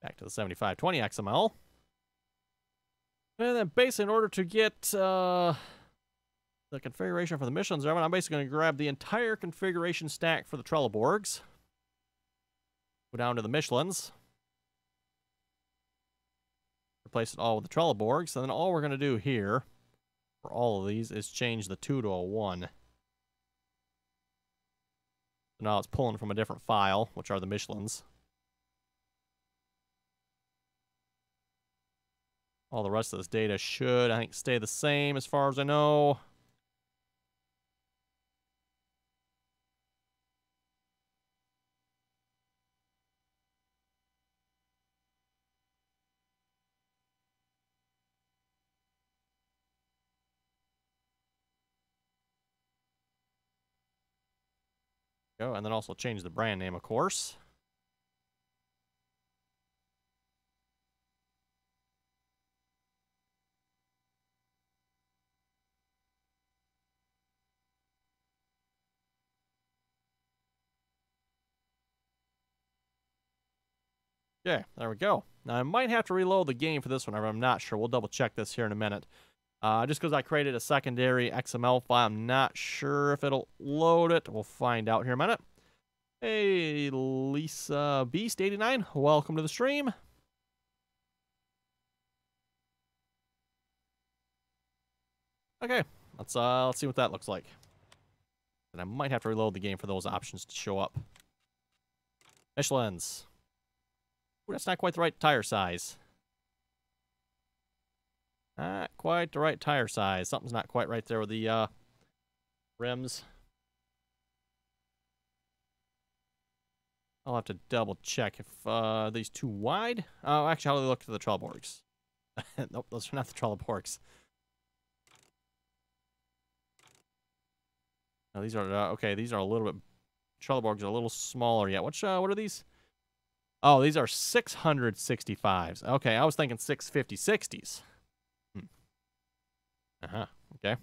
Back to the 7520 XML. And then basically in order to get uh, the configuration for the Michelins, I'm basically going to grab the entire configuration stack for the Trelleborgs. Go down to the Michelins. Replace it all with the Trelleborgs. And then all we're going to do here for all of these is change the 2 to a 1. Now it's pulling from a different file, which are the Michelins. All the rest of this data should, I think, stay the same as far as I know. Go, and then also change the brand name, of course. Okay, there we go. Now, I might have to reload the game for this one. I'm not sure. We'll double check this here in a minute. Uh, just because I created a secondary XML file, I'm not sure if it'll load it. We'll find out here in a minute. Hey, Lisa Beast89, welcome to the stream. Okay, let's uh, let's see what that looks like. And I might have to reload the game for those options to show up. Michelin's. Ooh, that's not quite the right tire size. Not quite the right tire size. Something's not quite right there with the uh, rims. I'll have to double check if uh, these too wide. Oh, actually, how do they look to the Trelleborgs? nope, those are not the Trelleborgs. Now these are uh, okay. These are a little bit. Trelleborgs are a little smaller yet. Which uh, what are these? Oh, these are 665s. Okay, I was thinking 650 60s. Hmm. Uh huh. Okay.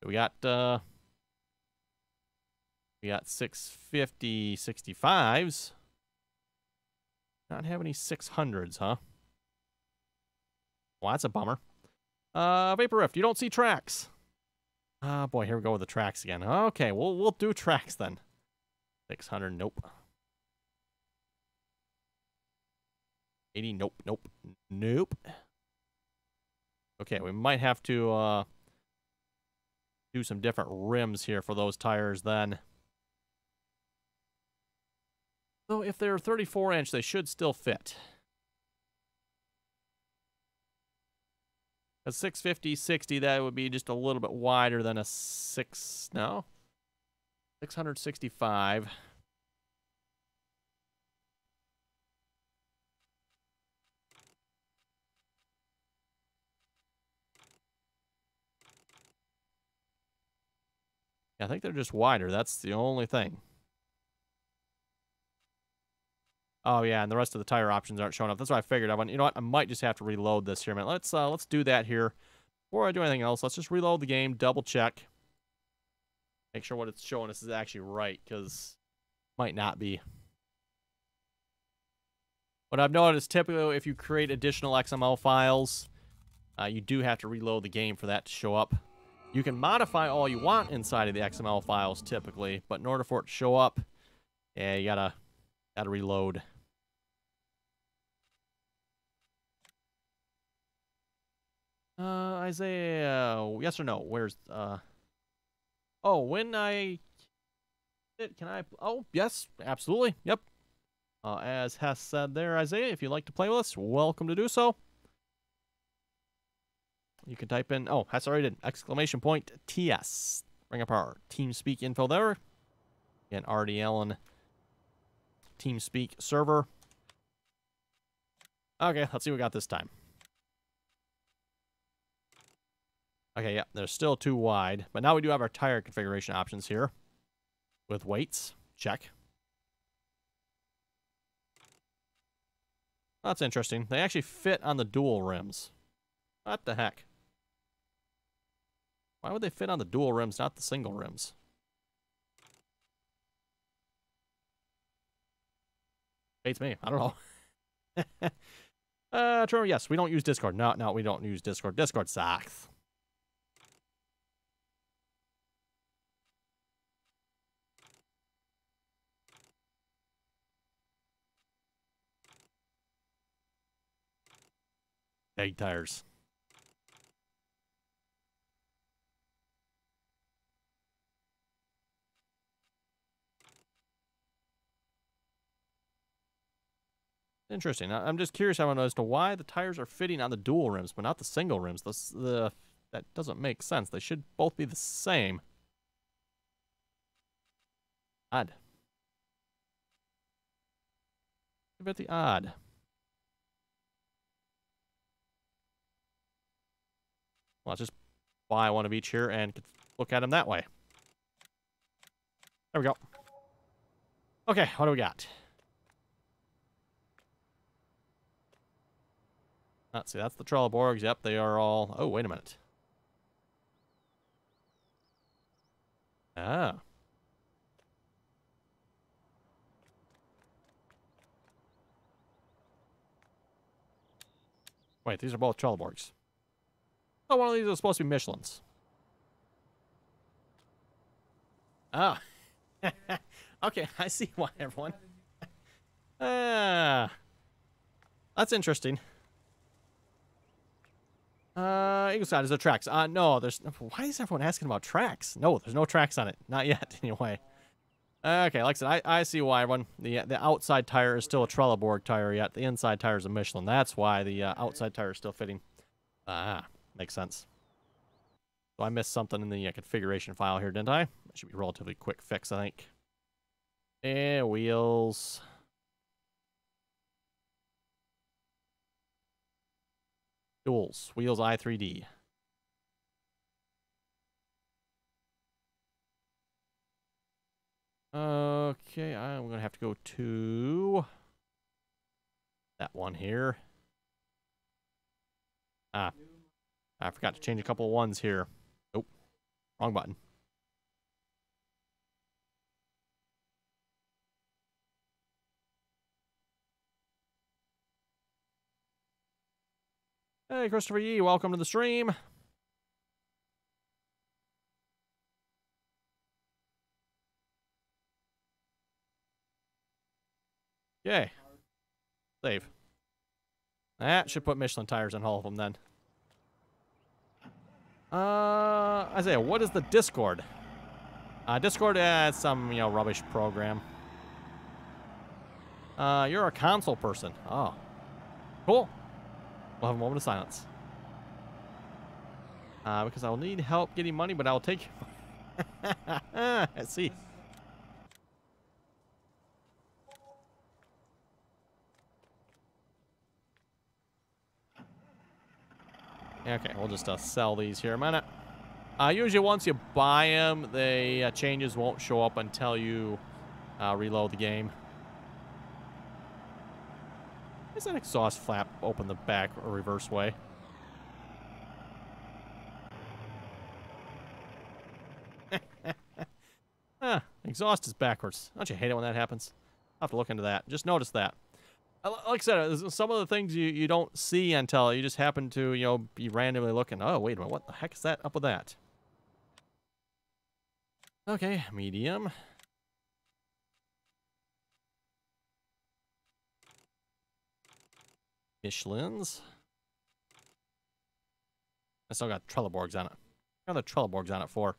So we got uh, we got 650 65s. Not have any 600s, huh? Well, that's a bummer. Uh, Vapor Rift, you don't see tracks. Ah, oh, boy, here we go with the tracks again. Okay, we'll we'll do tracks then. 600, nope. 80, nope, nope, nope. Okay, we might have to uh, do some different rims here for those tires then. Though if they're 34 inch, they should still fit. A 650, 60, that would be just a little bit wider than a 6, no? 665. Yeah, I think they're just wider. That's the only thing. Oh yeah, and the rest of the tire options aren't showing up. That's what I figured. I went, you know what? I might just have to reload this here man. Let's uh, let's do that here. Before I do anything else, let's just reload the game, double check. Make sure what it's showing us is actually right, because might not be. What I've noticed, typically if you create additional XML files, uh, you do have to reload the game for that to show up. You can modify all you want inside of the XML files typically, but in order for it to show up, yeah, you gotta gotta reload. Uh, Isaiah, yes or no? Where's uh? Oh, when I can I? Oh, yes, absolutely. Yep. Uh, as Hess said there, Isaiah, if you'd like to play with us, welcome to do so. You can type in, oh, Hess already did, exclamation point TS. Bring up our TeamSpeak info there. Again, RDAllen TeamSpeak server. Okay, let's see what we got this time. Okay, yeah, they're still too wide, but now we do have our tire configuration options here with weights. Check. That's interesting. They actually fit on the dual rims. What the heck? Why would they fit on the dual rims, not the single rims? Hates me. I don't know. uh, true. Yes, we don't use Discord. No, no, we don't use Discord. Discord sucks. Egg tires. Interesting. I'm just curious, I as to why the tires are fitting on the dual rims, but not the single rims. The, the that doesn't make sense. They should both be the same. Odd. A bit the odd. Well, let's just buy one of each here and look at them that way. There we go. Okay, what do we got? Let's see, that's the Trelleborgs. Yep, they are all... Oh, wait a minute. Ah. Wait, these are both Trelleborgs. Oh, one of these is supposed to be Michelin's. Oh. okay, I see why, everyone. Ah. That's interesting. Uh, Eagle Scout, is there tracks? Uh, no, there's... Why is everyone asking about tracks? No, there's no tracks on it. Not yet, anyway. Okay, like I said, I, I see why everyone... The, the outside tire is still a Trelleborg tire yet. The inside tire is a Michelin. That's why the uh, outside tire is still fitting. Ah, makes sense. So I missed something in the uh, configuration file here, didn't I? It should be a relatively quick fix, I think. And wheels... Duals, wheels i3D. Okay, I'm going to have to go to that one here. Ah, I forgot to change a couple of ones here. Oh, wrong button. Hey, Christopher Yee, welcome to the stream. Yay. Save. That should put Michelin tires on all of them then. Uh, Isaiah, what is the Discord? Uh, Discord is some, you know, rubbish program. Uh, you're a console person. Oh. Cool. We'll have a moment of silence. Uh, because I'll need help getting money, but I'll take your money. I see. Okay, we'll just uh, sell these here a minute. Uh, usually once you buy them, the uh, changes won't show up until you uh, reload the game. Is that exhaust flap open the back or reverse way? exhaust is backwards. Don't you hate it when that happens? I'll have to look into that. Just notice that. Like I said, uh, some of the things you, you don't see until you just happen to, you know, be randomly looking. Oh, wait a minute. What the heck is that up with that? Okay, medium. Michelin's. I still got Trelleborgs on it. What the Trelleborgs on it for?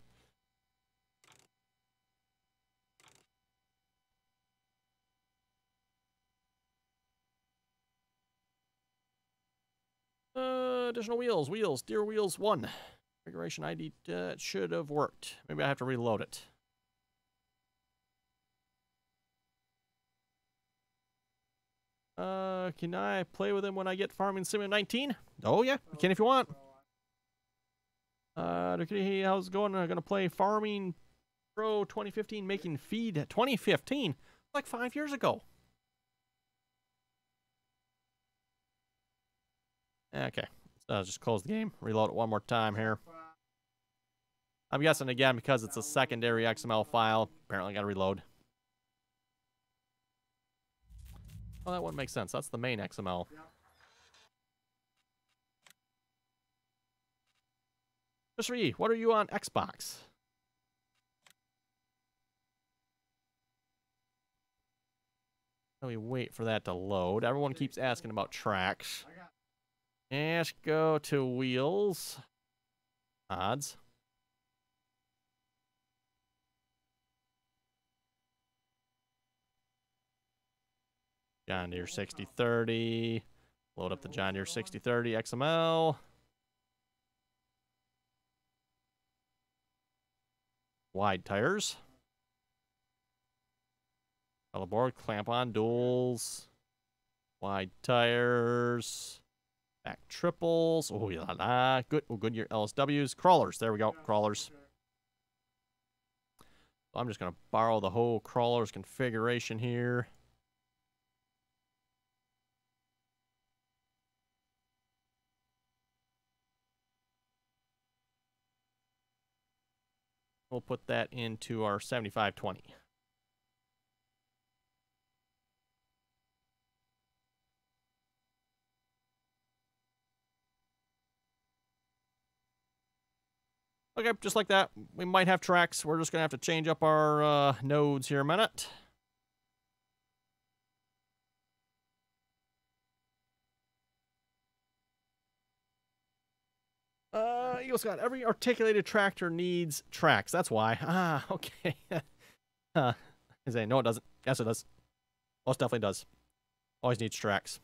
Uh, additional wheels, wheels, Deere wheels one. Configuration ID uh, should have worked. Maybe I have to reload it. Uh, can I play with him when I get Farming Simulator 19? Oh yeah, you can if you want. Uh, how's it going? I'm gonna play Farming Pro 2015, making feed 2015, like five years ago. Okay, so I'll just close the game, reload it one more time here. I'm guessing again because it's a secondary XML file. Apparently, got to reload. Oh, that wouldn't make sense. That's the main XML. E, what are you on Xbox? Let me wait for that to load. Everyone keeps asking about tracks. Let's go to wheels. Odds. John Deere 6030. Load up the John Deere 6030 XML. Wide tires. Color board, clamp on duals. Wide tires. Back triples. Oh, yeah, la. Good. Oh, Goodyear LSWs. Crawlers. There we go. Crawlers. I'm just going to borrow the whole crawlers configuration here. We'll put that into our 7520. Okay, just like that. We might have tracks. We're just going to have to change up our uh, nodes here a minute. Uh, Eagle Scout, every articulated tractor needs tracks. That's why. Ah, okay. uh, I say, no, it doesn't. Yes, it does. Most definitely does. Always needs tracks.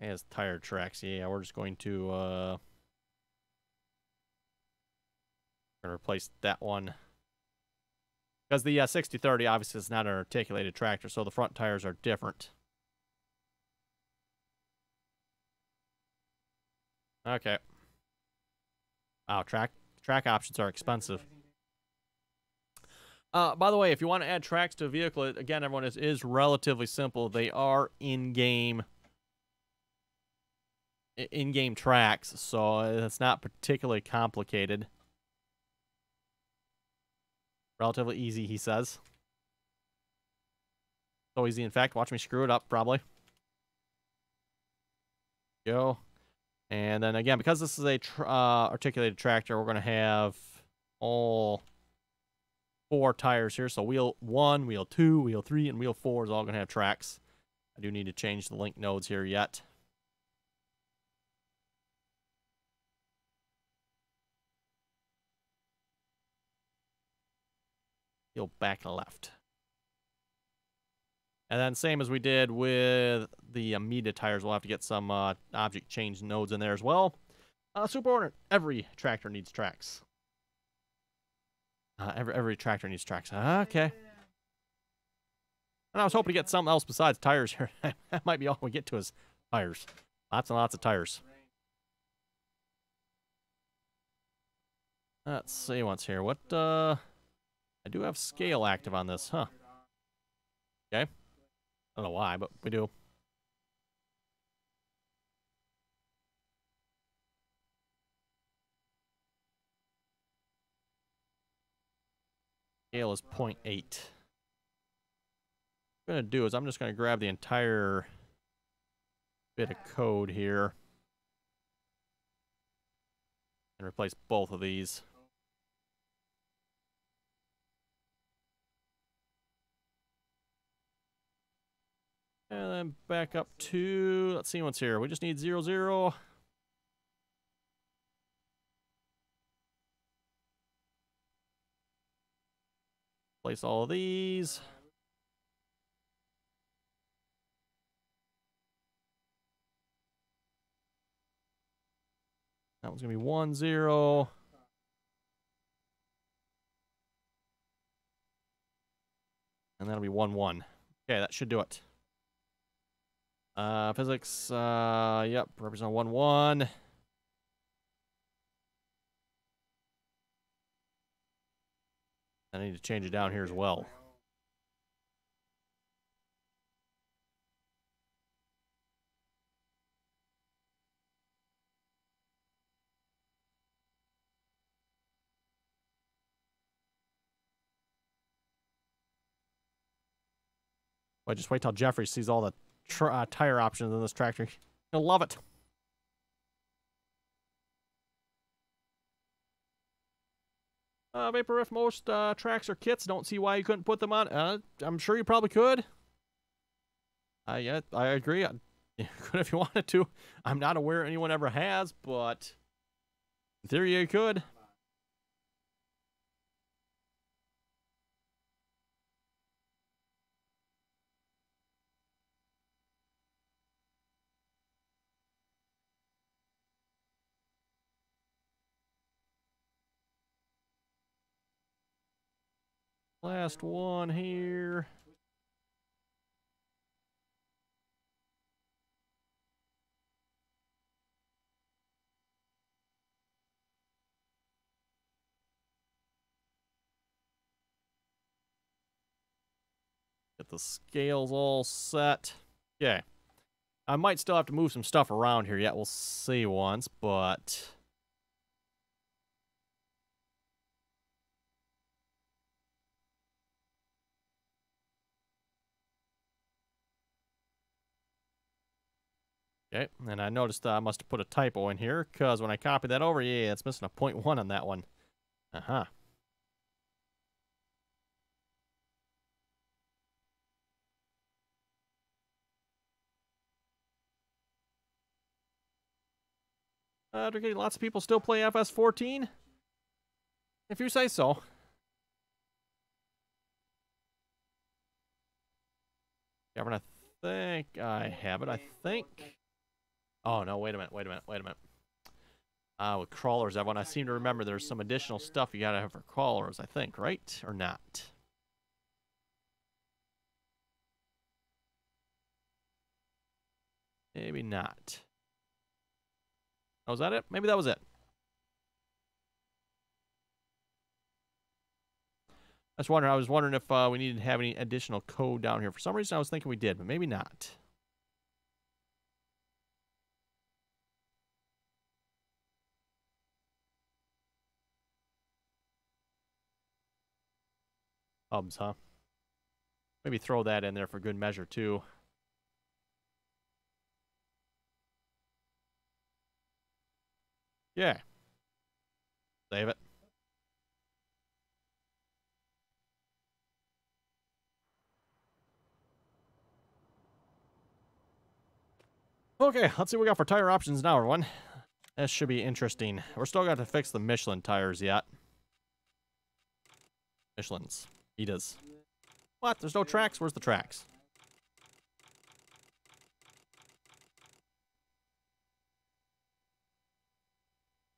It has tire tracks. Yeah, we're just going to, uh... Replace that one. Because the uh, 6030 obviously is not an articulated tractor, so the front tires are different. Okay. Wow, track track options are expensive. Uh, by the way, if you want to add tracks to a vehicle, again, everyone is is relatively simple. They are in-game in-game tracks, so it's not particularly complicated. Relatively easy, he says. So easy, in fact. Watch me screw it up, probably. Go. And then again, because this is a tr- uh, articulated tractor, we're going to have all four tires here. So wheel one, wheel two, wheel three, and wheel four is all going to have tracks. I do need to change the link nodes here yet. Wheel back left. And then same as we did with the uh, Amida tires, we'll have to get some uh, object change nodes in there as well. Uh, super order, every tractor needs tracks. Uh, every, every tractor needs tracks. Okay. And I was hoping to get something else besides tires here. that might be all we get to is tires. Lots and lots of tires. Let's see what's here. What, uh... I do have scale active on this, huh? Okay. I don't know why, but we do. Scale is 0.8. What I'm going to do is I'm just going to grab the entire bit of code here and replace both of these. And then back up to, let's see what's here. We just need zero, zero. Place all of these. That one's going to be one, zero. And that'll be one, one. Okay, that should do it. Uh, physics, uh, yep, represent 1 1. I need to change it down here as well. Wait, just wait till Jeffrey sees all the uh, tire options in this tractor. You'll love it. Uh, Vapor most uh, tracks or kits. Don't see why you couldn't put them on. Uh, I'm sure you probably could. Uh, yeah, I agree. You could if you wanted to. I'm not aware anyone ever has, but in theory you could. Last one here. Get the scales all set. Okay. I might still have to move some stuff around here yet. We'll see once, but... Okay, and I noticed uh, I must have put a typo in here, because when I copied that over, yeah, it's missing a point 0.1 on that one. Uh-huh. Uh, lots of people still play FS14? If you say so. Kevin, I think I have it. I think. Oh, no, wait a minute, wait a minute, wait a minute. Uh, with crawlers, everyone, I seem to remember there's some additional stuff you gotta have for crawlers, I think, right? Or not? Maybe not. Oh, was that it? Maybe that was it. I was wondering. I was wondering if uh, we needed to have any additional code down here. For some reason, I was thinking we did, but maybe not. Hubs, huh? Maybe throw that in there for good measure, too. Yeah. Save it. Okay, let's see what we got for tire options now, everyone. This should be interesting. We're still got to fix the Michelin tires yet. Michelin's. He does. What? There's no tracks? Where's the tracks?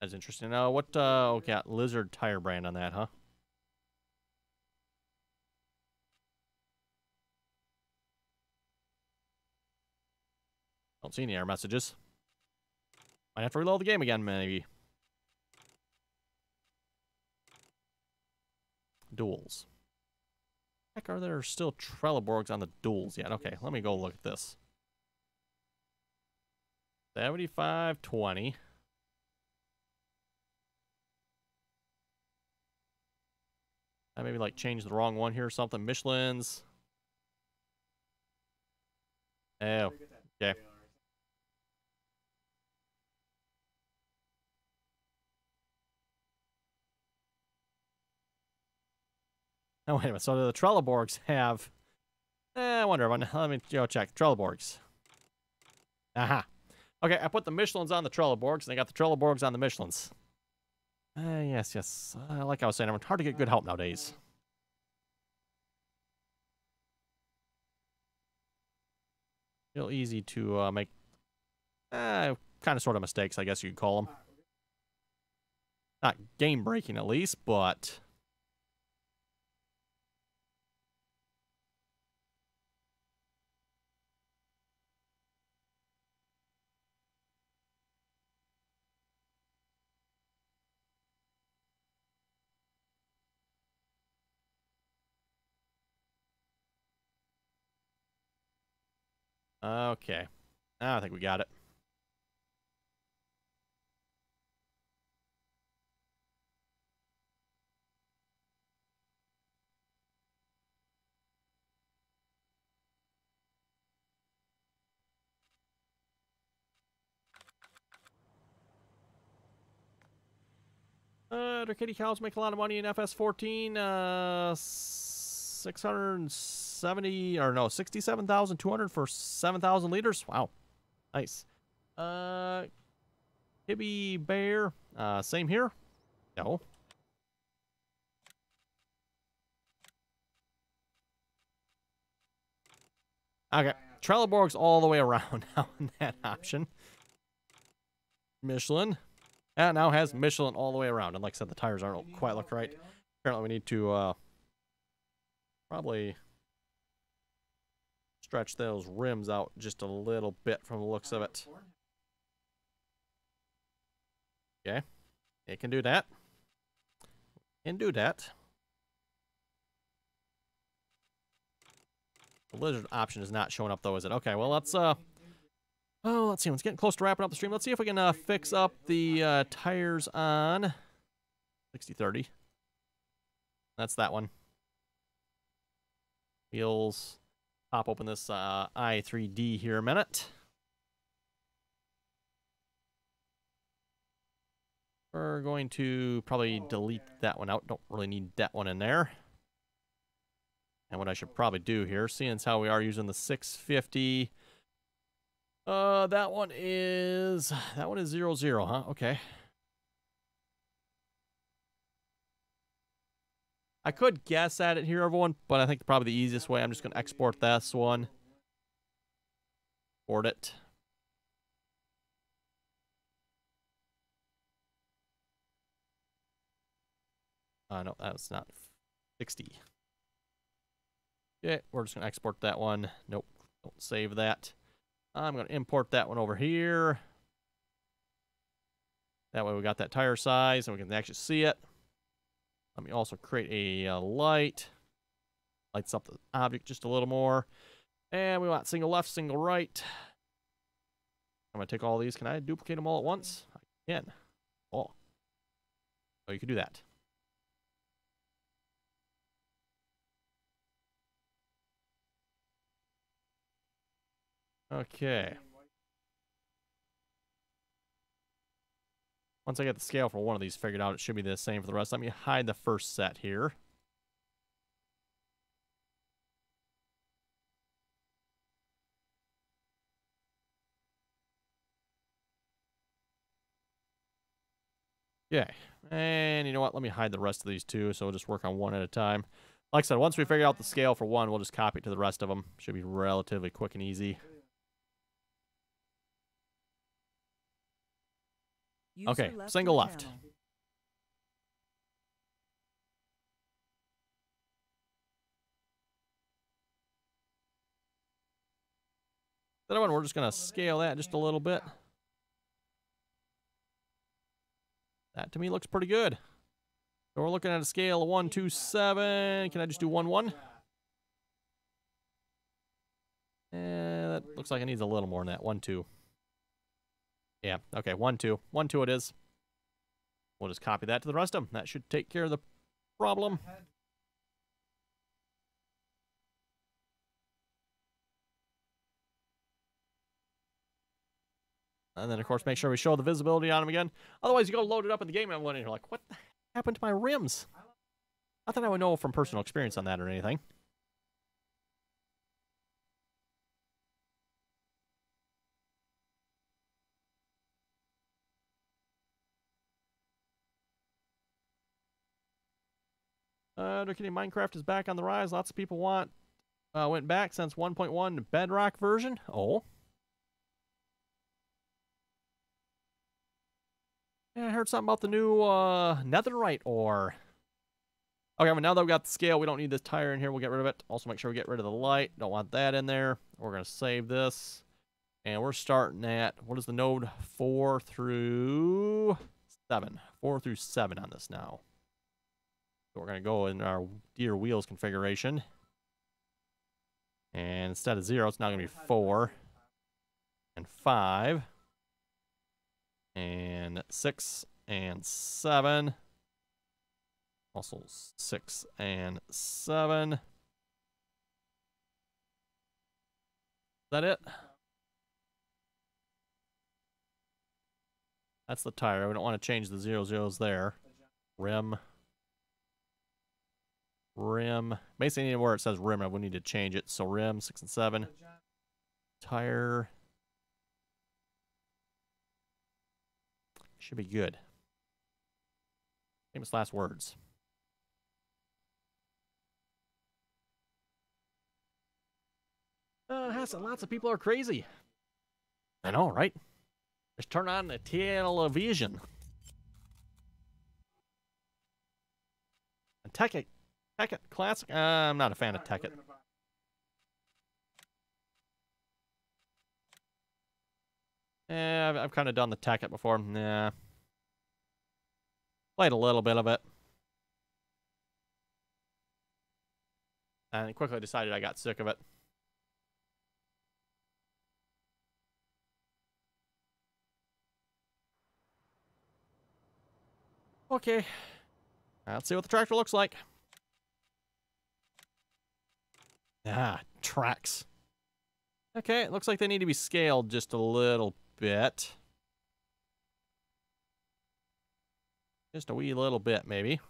That's interesting. Now, what, uh, oh, got Lizard tire brand on that, huh? Don't see any error messages. Might have to reload the game again, maybe. duals. Heck, are there still Trelleborgs on the duals yet? Okay, let me go look at this. 75 20. I maybe like change the wrong one here or something. Michelin's. Oh, okay. Oh, wait a minute. So the Trelleborgs have. Eh, I wonder. Let me go check. Trelleborgs. Aha. Okay, I put the Michelins on the Trelleborgs, and I got the Trelleborgs on the Michelins. Uh, yes, yes. Uh, like I was saying, it's hard to get good help nowadays. Real easy to uh, make uh, kind of sort of mistakes, I guess you could call them. Not game breaking, at least, but Okay. I think we got it. Uh, kitty cows make a lot of money in FS14? Uh, 670 or no 67,200 for 7,000 liters. Wow, nice. Uh, Hibby Bear, uh, same here. No. Okay, Trelleborg's all the way around now in that option. Michelin. That now has Michelin all the way around. And like I said, the tires aren't quite look right. Apparently we need to uh, probably stretch those rims out just a little bit from the looks of it. Okay, it can do that. Can do that. The lizard option is not showing up though, is it? Okay, well let's uh oh let's see, it's getting close to wrapping up the stream. Let's see if we can uh, fix up the uh, tires on 6030. That's that one. Wheels. Pop open this uh, i3D here a minute. We're going to probably delete that one out. Don't really need that one in there. And what I should probably do here, seeing as how we are using the 650. Uh, that one is, that one is zero zero, huh? Okay. I could guess at it here, everyone, but I think probably the easiest way, I'm just going to export this one. Export it. Uh, no, that's not 60. Okay, we're just going to export that one. Nope, don't save that. I'm going to import that one over here. That way we got that tire size and we can actually see it. Let me also create a uh, light. Lights up the object just a little more. And we want single left, single right. I'm going to take all these. Can I duplicate them all at once? I can. Oh. Oh, you can do that. Okay. Once I get the scale for one of these figured out, it should be the same for the rest. Let me hide the first set here. Okay, and you know what? Let me hide the rest of these too, so we'll just work on one at a time. Like I said, once we figure out the scale for one, we'll just copy it to the rest of them. Should be relatively quick and easy. Okay, single left. The one, we're just going to scale that just a little bit. That to me looks pretty good. So we're looking at a scale of 1 2 7. Can I just do 1 1? Eh, that looks like it needs a little more than that. 1 2. Yeah, okay, 1 2. 1 2 it is. We'll just copy that to the rest of them. That should take care of the problem. And then, of course, make sure we show the visibility on them again. Otherwise, you go load it up in the game and you're like, what happened to my rims? Not that I would know from personal experience on that or anything. Kitty Minecraft is back on the rise. Lots of people want uh, went back since 1.1 Bedrock version. Oh. I heard something about the new uh, netherite ore. Okay, well, now that we've got the scale, we don't need this tire in here. We'll get rid of it. Also, make sure we get rid of the light. Don't want that in there. We're going to save this. And we're starting at, what is the node? 4 through 7. 4 through 7 on this now. So we're going to go in our Deere wheels configuration. And instead of 0, it's now going to be 4 and 5 and 6 and 7. Also 6 and 7. Is that it? That's the tire. We don't want to change the zero zeros there. Rim. Rim. Basically, anywhere it says rim, we need to change it. So rim, 6 and 7. Tire. Should be good. Famous last words. Uh, Hassan, lots of people are crazy. I know, right? Just turn on the television. And Tekkit. Tekkit Classic? Uh, I'm not a fan of Tekkit. Yeah, I've, I've kind of done the Tekkit before. Nah. Played a little bit of it. And quickly decided I got sick of it. Okay. Let's see what the tractor looks like. Ah, tracks. Okay, it looks like they need to be scaled just a little bit. Just a wee little bit, maybe.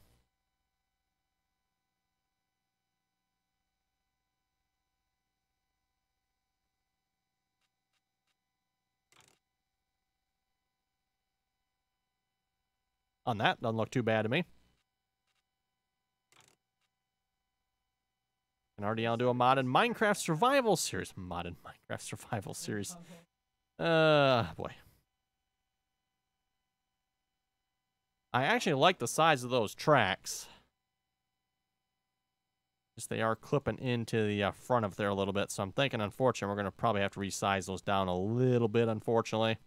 On that, doesn't look too bad to me. And already I'll do a mod in Minecraft Survival Series. Mod in Minecraft Survival Series. Uh, boy. I actually like the size of those tracks. Just they are clipping into the uh, front of there a little bit, so I'm thinking, unfortunately, we're going to probably have to resize those down a little bit, unfortunately.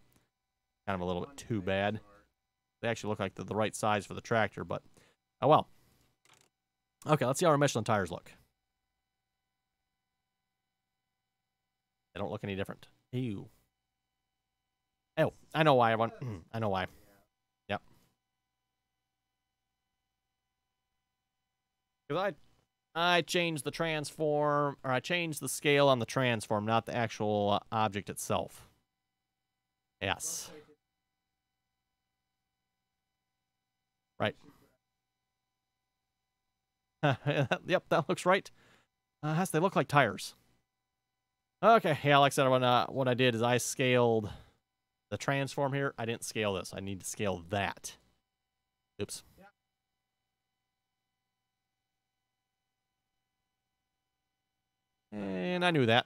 Kind of a little bit too bad. They actually look like the right size for the tractor, but oh well. Okay, let's see how our Michelin tires look. They don't look any different. Ew. Oh, I know why I want. I know why. Yep. Because I, I changed the transform, or I changed the scale on the transform, not the actual uh, object itself. Yes. Right. yep, that looks right. Uh, has they look like tires? Okay, yeah, like I said, when, uh, what I did is I scaled the transform here. I didn't scale this. I need to scale that. Oops. And I knew that.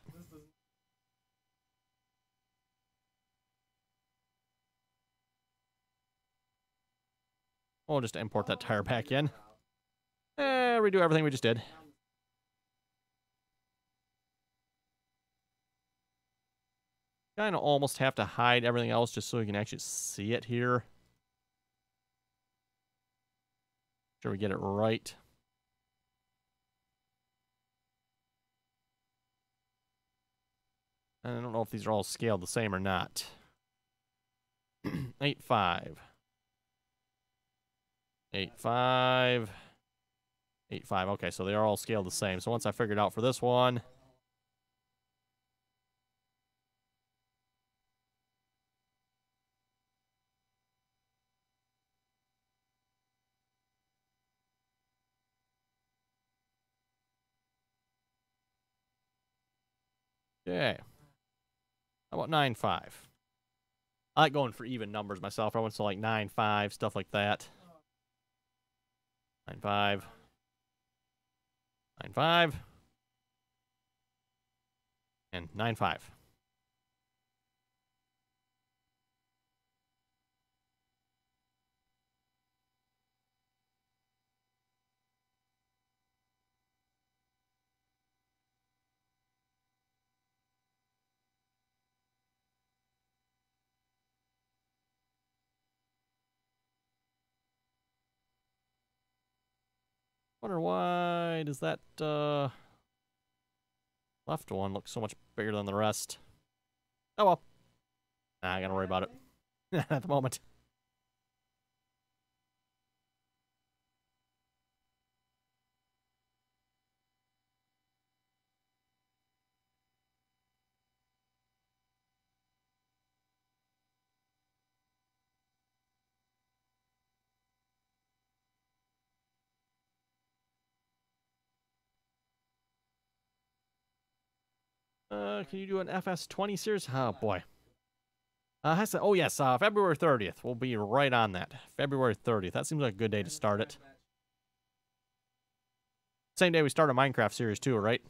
We'll just import that tire back in. Eh, redo everything we just did. Kind of almost have to hide everything else just so you can actually see it here. Sure we get it right. I don't know if these are all scaled the same or not. eight five. Eight five. Eight five. Okay, so they are all scaled the same. So once I figured out for this one. Okay. How about nine five? I like going for even numbers myself. I went to like nine five, stuff like that. Nine five. Nine five. And nine five. Wonder why does that uh left one look so much bigger than the rest? Oh well. Nah, I gotta worry about it. At the moment. Uh, can you do an FS20 series? Oh boy. Uh, has to, oh yes, uh, February 30th. We'll be right on that. February 30th. That seems like a good day to start it. Same day we start a Minecraft series too, right?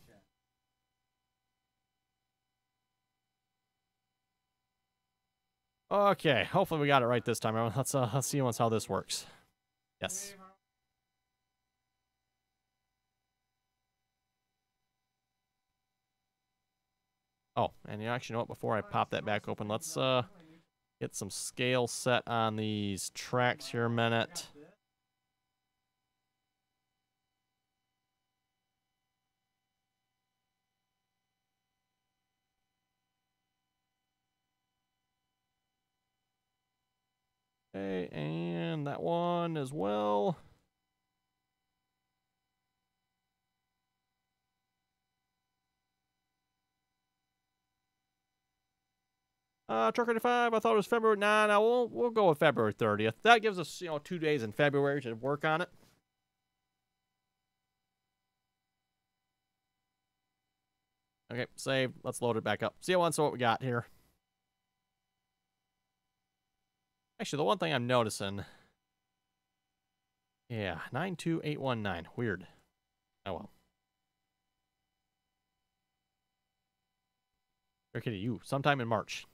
Okay, hopefully we got it right this time. Let's uh, let's see once how this works. Yes. Oh, and you actually know what? Before I pop that back open, let's uh get some scale set on these tracks here a minute. Okay, and that one as well. Uh, truck 85, I thought it was February. Nah, nah, we'll, we'll go with February 30th. That gives us, you know, two days in February to work on it. Okay, save. Let's load it back up. See once what we got here. Actually, the one thing I'm noticing. Yeah, 92819. Weird. Oh well. Okay, you. Sometime in March.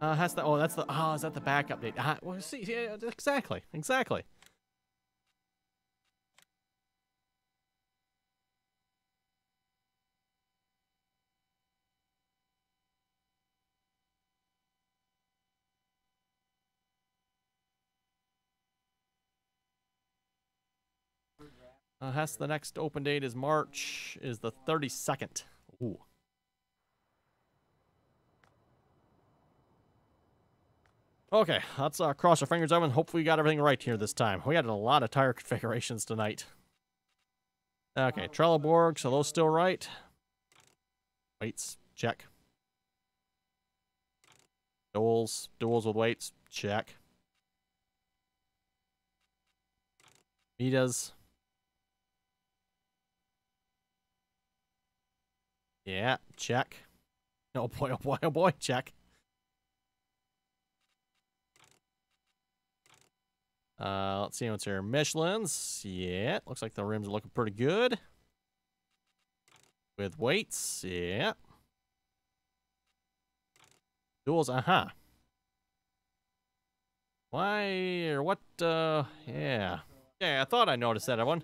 Uh, has the oh that's the oh is that the back update? Uh, well, see, yeah, exactly, exactly. Uh, has the next open date is March is the 32nd. Ooh. Okay, let's uh, cross our fingers, Evan. Hopefully we got everything right here this time. We had a lot of tire configurations tonight. Okay, Trelleborg, so those still right? Weights, check. Duals, duals with weights, check. Mitas. Yeah, check. Oh boy, oh boy, oh boy, check. Uh, let's see what's here. Michelin's. Yeah, looks like the rims are looking pretty good. With weights. Yeah. Duals. Uh-huh. Why, or what, uh, yeah. Yeah, I thought I noticed that one.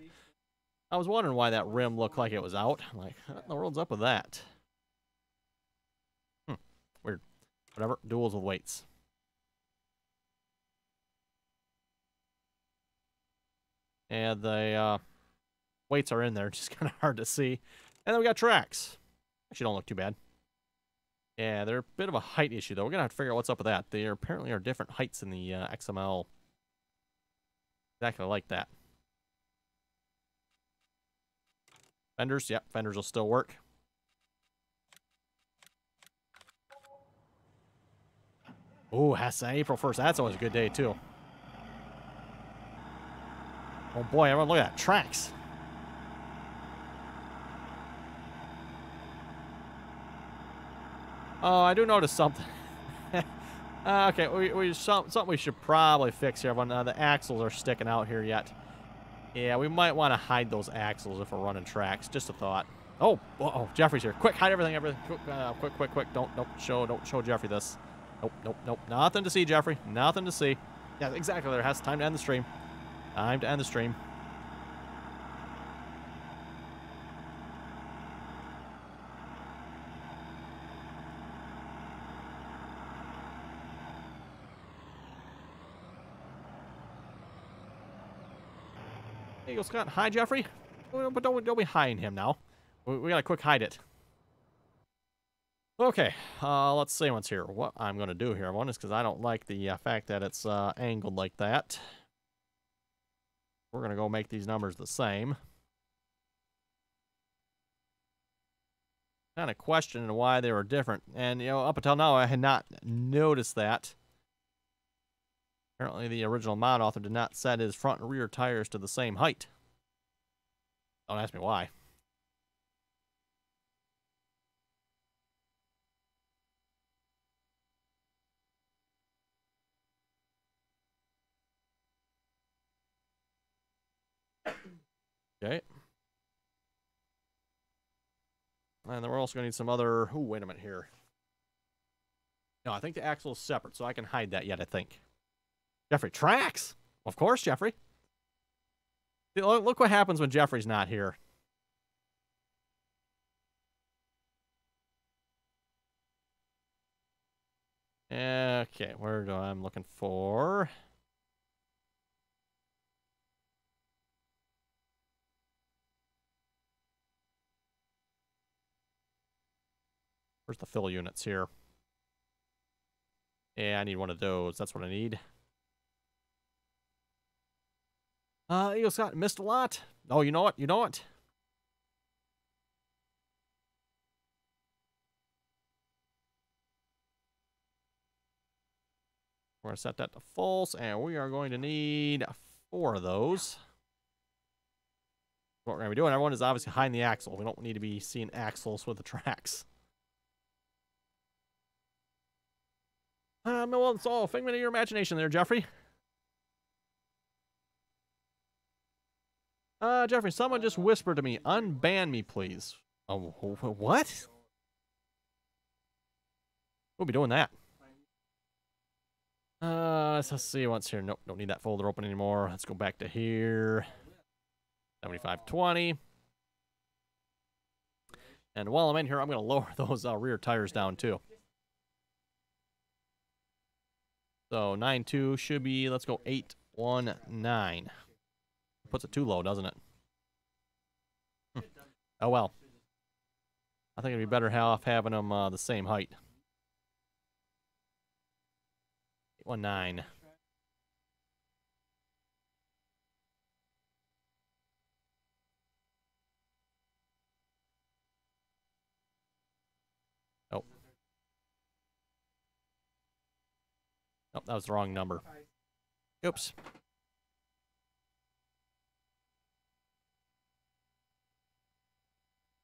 I was wondering why that rim looked like it was out. I'm like, what in the world's up with that? Hmm, weird. Whatever, Duals with weights. And the uh, weights are in there, just kind of hard to see. And then we got tracks. Actually, don't look too bad. Yeah, they're a bit of a height issue, though. We're going to have to figure out what's up with that. They apparently are different heights in the uh, XML. Exactly like that. Fenders, yep, fenders will still work. Oh, April 1st. That's always a good day, too. Oh boy, everyone look at that. Tracks. Oh, I do notice something. uh, okay, we, we some, something we should probably fix here. Everyone, uh, the axles are sticking out here yet. Yeah, we might want to hide those axles if we're running tracks. Just a thought. Oh, oh, Jeffrey's here. Quick, hide everything, everything. Quick, uh, quick, quick, quick. Don't, don't show, don't show Jeffrey this. Nope, nope, nope. Nothing to see, Jeffrey. Nothing to see. Yeah, exactly. There has time to end the stream. Time to end the stream. There you go, Scott. Hi, Jeffrey. But don't, don't be hiding him now. We, we gotta quick hide it. Okay, uh, let's see what's here. What I'm going to do here, one is because I don't like the uh, fact that it's uh, angled like that. We're going to go make these numbers the same. Kind of questioning why they were different. And, you know, up until now, I had not noticed that. Apparently, the original mod author did not set his front and rear tires to the same height. Don't ask me why. Okay. And then we're also going to need some other... Oh, wait a minute here. No, I think the axle is separate, so I can hide that yet, I think. Jeffrey, tracks! Of course, Jeffrey. Look what happens when Jeffrey's not here. Okay, where do I'm looking for? Where's the fill units here? Yeah, I need one of those. That's what I need. Uh, Eagle Scott missed a lot. Oh, you know what? You know what? We're going to set that to false, and we are going to need four of those. What we're going to be doing, everyone, is obviously hiding the axle. We don't need to be seeing axles with the tracks. Um, well, it's all a figment of your imagination there, Jeffrey. Uh, Jeffrey, someone just whispered to me, unban me, please. Oh, what? We'll be doing that. Uh, let's, let's see what's here. Nope, don't need that folder open anymore. Let's go back to here. 7520. And while I'm in here, I'm going to lower those uh, rear tires down too. So 9-2 should be, let's go 8.19. Puts it too low, doesn't it? Hmm. Oh well. I think it'd be better off having them uh, the same height. 819. Nope, that was the wrong number. Oops.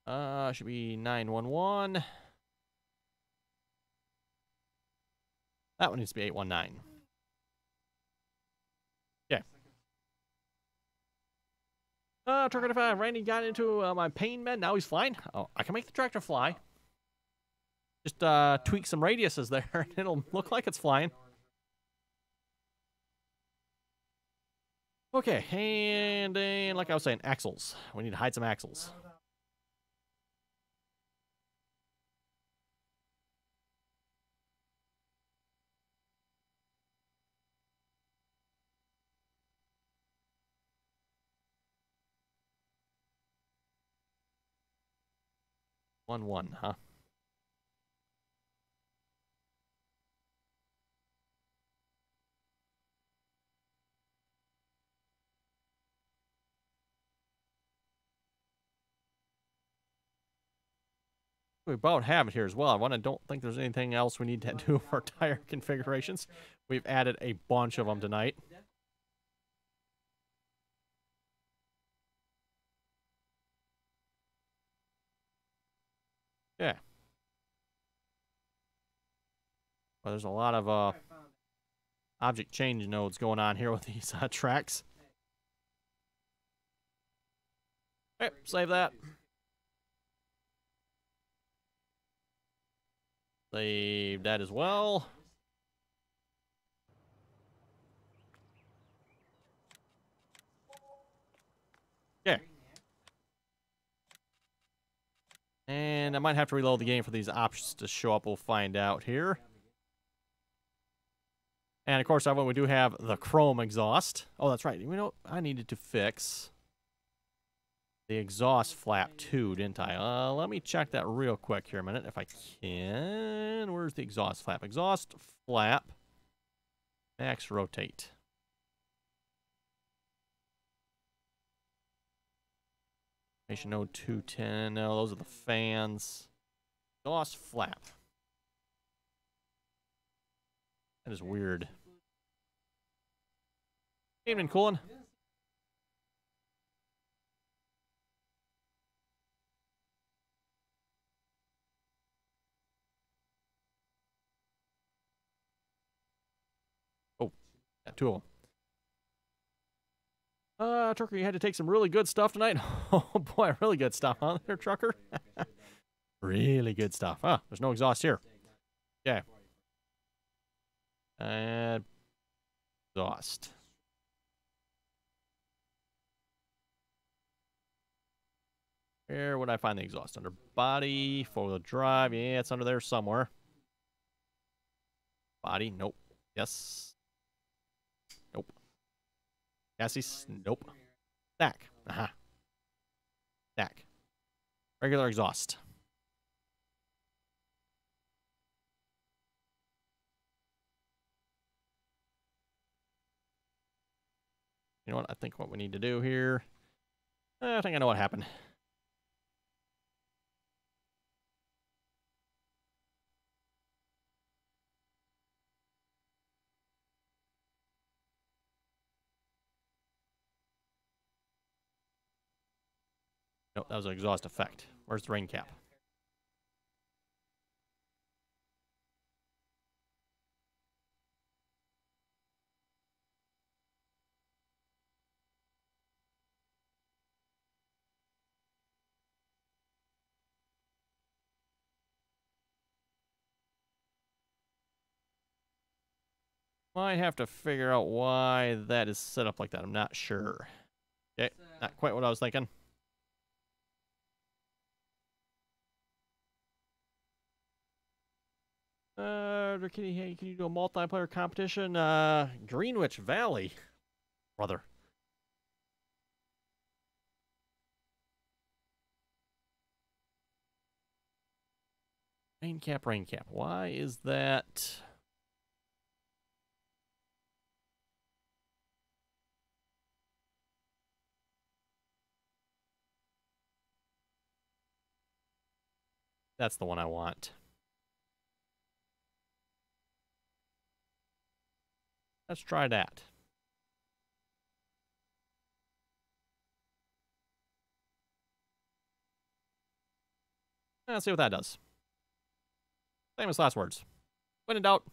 Uh, should be 911. That one needs to be 819. Yeah. Uh, tractor 5. Randy got into uh, my pain med. Now he's flying. Oh, I can make the tractor fly. Just uh, tweak some radiuses there, and it'll look like it's flying. Okay, and, and like I was saying, axles. We need to hide some axles. One one, huh? We about have it here as well. I want to don't think there's anything else we need to do for tire configurations. We've added a bunch of them tonight. Yeah. Well, there's a lot of uh, object change nodes going on here with these uh, tracks. Okay, save that. Save that as well. Okay. And I might have to reload the game for these options to show up. We'll find out here. And of course, one we do have the chrome exhaust. Oh, that's right. You know, I needed to fix the exhaust flap too, didn't I? Uh, let me check that real quick here a minute if I can. Where's the exhaust flap? Exhaust flap. Max rotate. Station 0210. No, those are the fans. Exhaust flap. That is weird. Evening, Coolin. Them. Uh, Trucker, you had to take some really good stuff tonight. Oh boy, really good stuff, huh, there, Trucker? really good stuff. Huh, there's no exhaust here. Okay. And exhaust. Where would I find the exhaust? Under body, four-wheel drive. Yeah, it's under there somewhere. Body, nope. Yes. Chassis, nope. Stack. Aha. Stack. Regular exhaust. You know what? I think what we need to do here. I think I know what happened. Nope, that was an exhaust effect. Where's the rain cap? Might have to figure out why that is set up like that. I'm not sure. Okay, eh, not quite what I was thinking. Uh, can you, can you do a multiplayer competition? Uh, Greenwich Valley, brother. Rain cap, rain cap. Why is that? That's the one I want. Let's try that. Let's see what that does. Famous last words. When in doubt.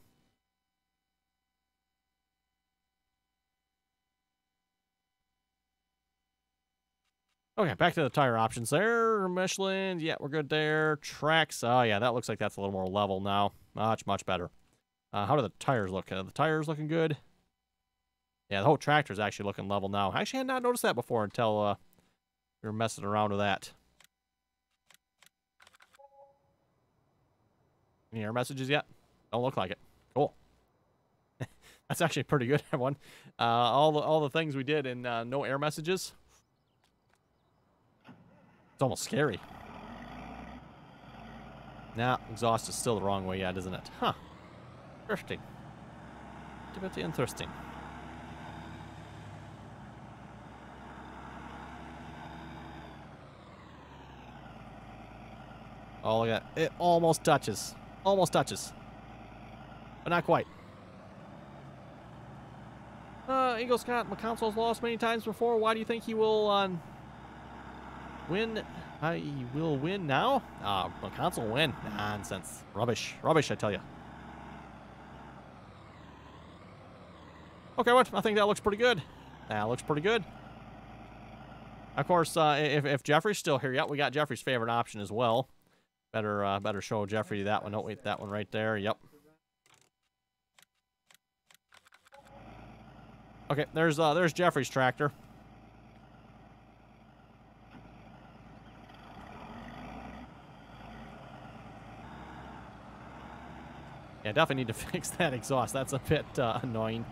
Okay, back to the tire options there. Michelin, yeah, we're good there. Tracks, oh yeah, that looks like that's a little more level now. Much, much better. Uh, how do the tires look? Uh, the tires looking good? Yeah, the whole tractor is actually looking level now. I actually had not noticed that before until uh, we were messing around with that. Any error messages yet? Don't look like it. Cool. That's actually pretty good, everyone. Uh, all the all the things we did and uh, no error messages. It's almost scary. Nah, exhaust is still the wrong way yet, isn't it? Huh. Interesting. Bit interesting. Oh, look at that. It almost touches. Almost touches. But not quite. Uh, Eagle Scott McConsole's lost many times before. Why do you think he will um, win? I will win now? Uh, McConsole win. Nonsense. Rubbish. Rubbish, I tell you. Okay, what? I think that looks pretty good. That looks pretty good. Of course, uh, if, if Jeffrey's still here, yep, we got Jeffrey's favorite option as well. Better uh, better show Jeffrey that one. Oh, wait, that one right there. Yep. Okay, there's uh, there's Jeffrey's tractor. Yeah, definitely need to fix that exhaust. That's a bit uh, annoying.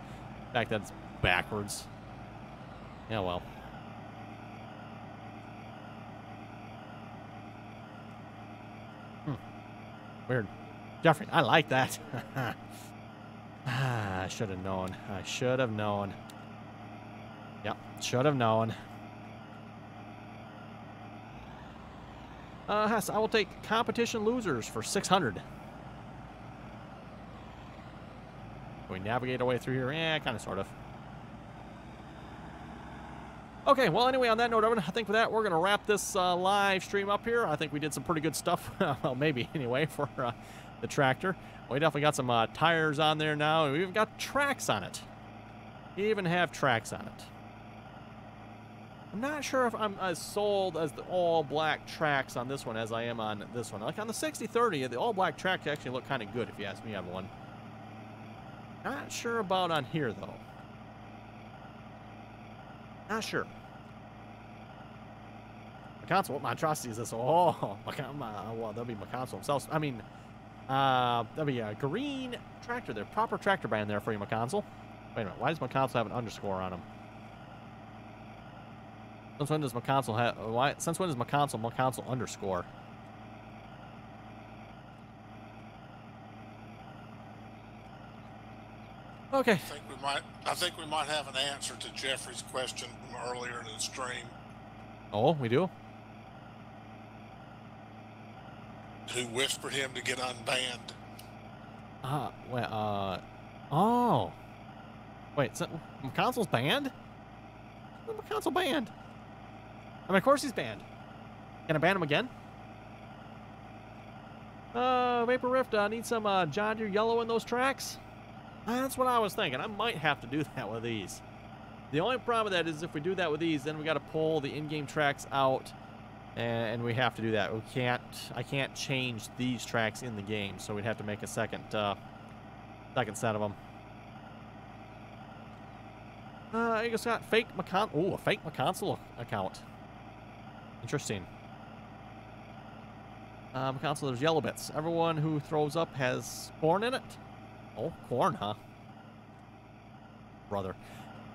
In fact, that's backwards. Yeah, well. Weird. Jeffrey, I like that. ah, I should have known. I should have known. Yep, should have known. Uh, Hess, I will take competition losers for 600. we navigate our way through here? Yeah, kind of, sort of. Okay, well, anyway, on that note, I think for that, we're going to wrap this uh, live stream up here. I think we did some pretty good stuff. well, maybe, anyway, for uh, the tractor. We definitely got some uh, tires on there now, and we've got tracks on it. We even have tracks on it. I'm not sure if I'm as sold as the all-black tracks on this one as I am on this one. Like on the 6030, the all-black tracks actually look kind of good, if you ask me on one. Not sure about on here, though. Not sure. McConsole, what monstrosity is this? Oh, McConsole, well, that'll be my console himself. I mean, uh, that'll be a green tractor there. Proper tractor band there for you, McConsole. Wait a minute, why does McConsole have an underscore on him? Since when does McConsole have, why, since when does McConsole, McConsole underscore? Okay. I think we might. I think we might have an answer to Jeffrey's question from earlier in the stream. Oh, we do. Who whispered him to get unbanned? Uh, well, uh, oh. Wait, so McConsole's banned? McConsole banned? I mean, of course he's banned. Can I ban him again? Uh, Vapor Rift, I uh, need some uh, John Deere yellow in those tracks. That's what I was thinking. I might have to do that with these. The only problem with that is if we do that with these, then we got to pull the in-game tracks out, and we have to do that. We can't. I can't change these tracks in the game, so we'd have to make a second, uh, second set of them. Uh, you just got fake my McCon. Oh, a fake McConsole account. Interesting. Uh, McConsole, there's yellow bits. Everyone who throws up has corn in it. Oh, corn, huh? Brother.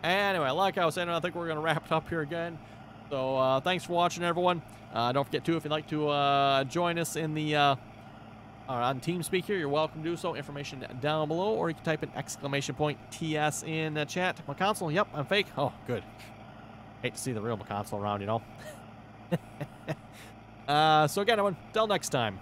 Anyway, like I was saying, I think we're going to wrap it up here again. So uh, thanks for watching, everyone. Uh, don't forget, too, if you'd like to uh, join us in the uh, on TeamSpeak here, you're welcome to do so. Information down below, or you can type an exclamation point TS in the chat. McConsole, yep, I'm fake. Oh, good. Hate to see the real McConsole around, you know. uh, so again, everyone, till next time.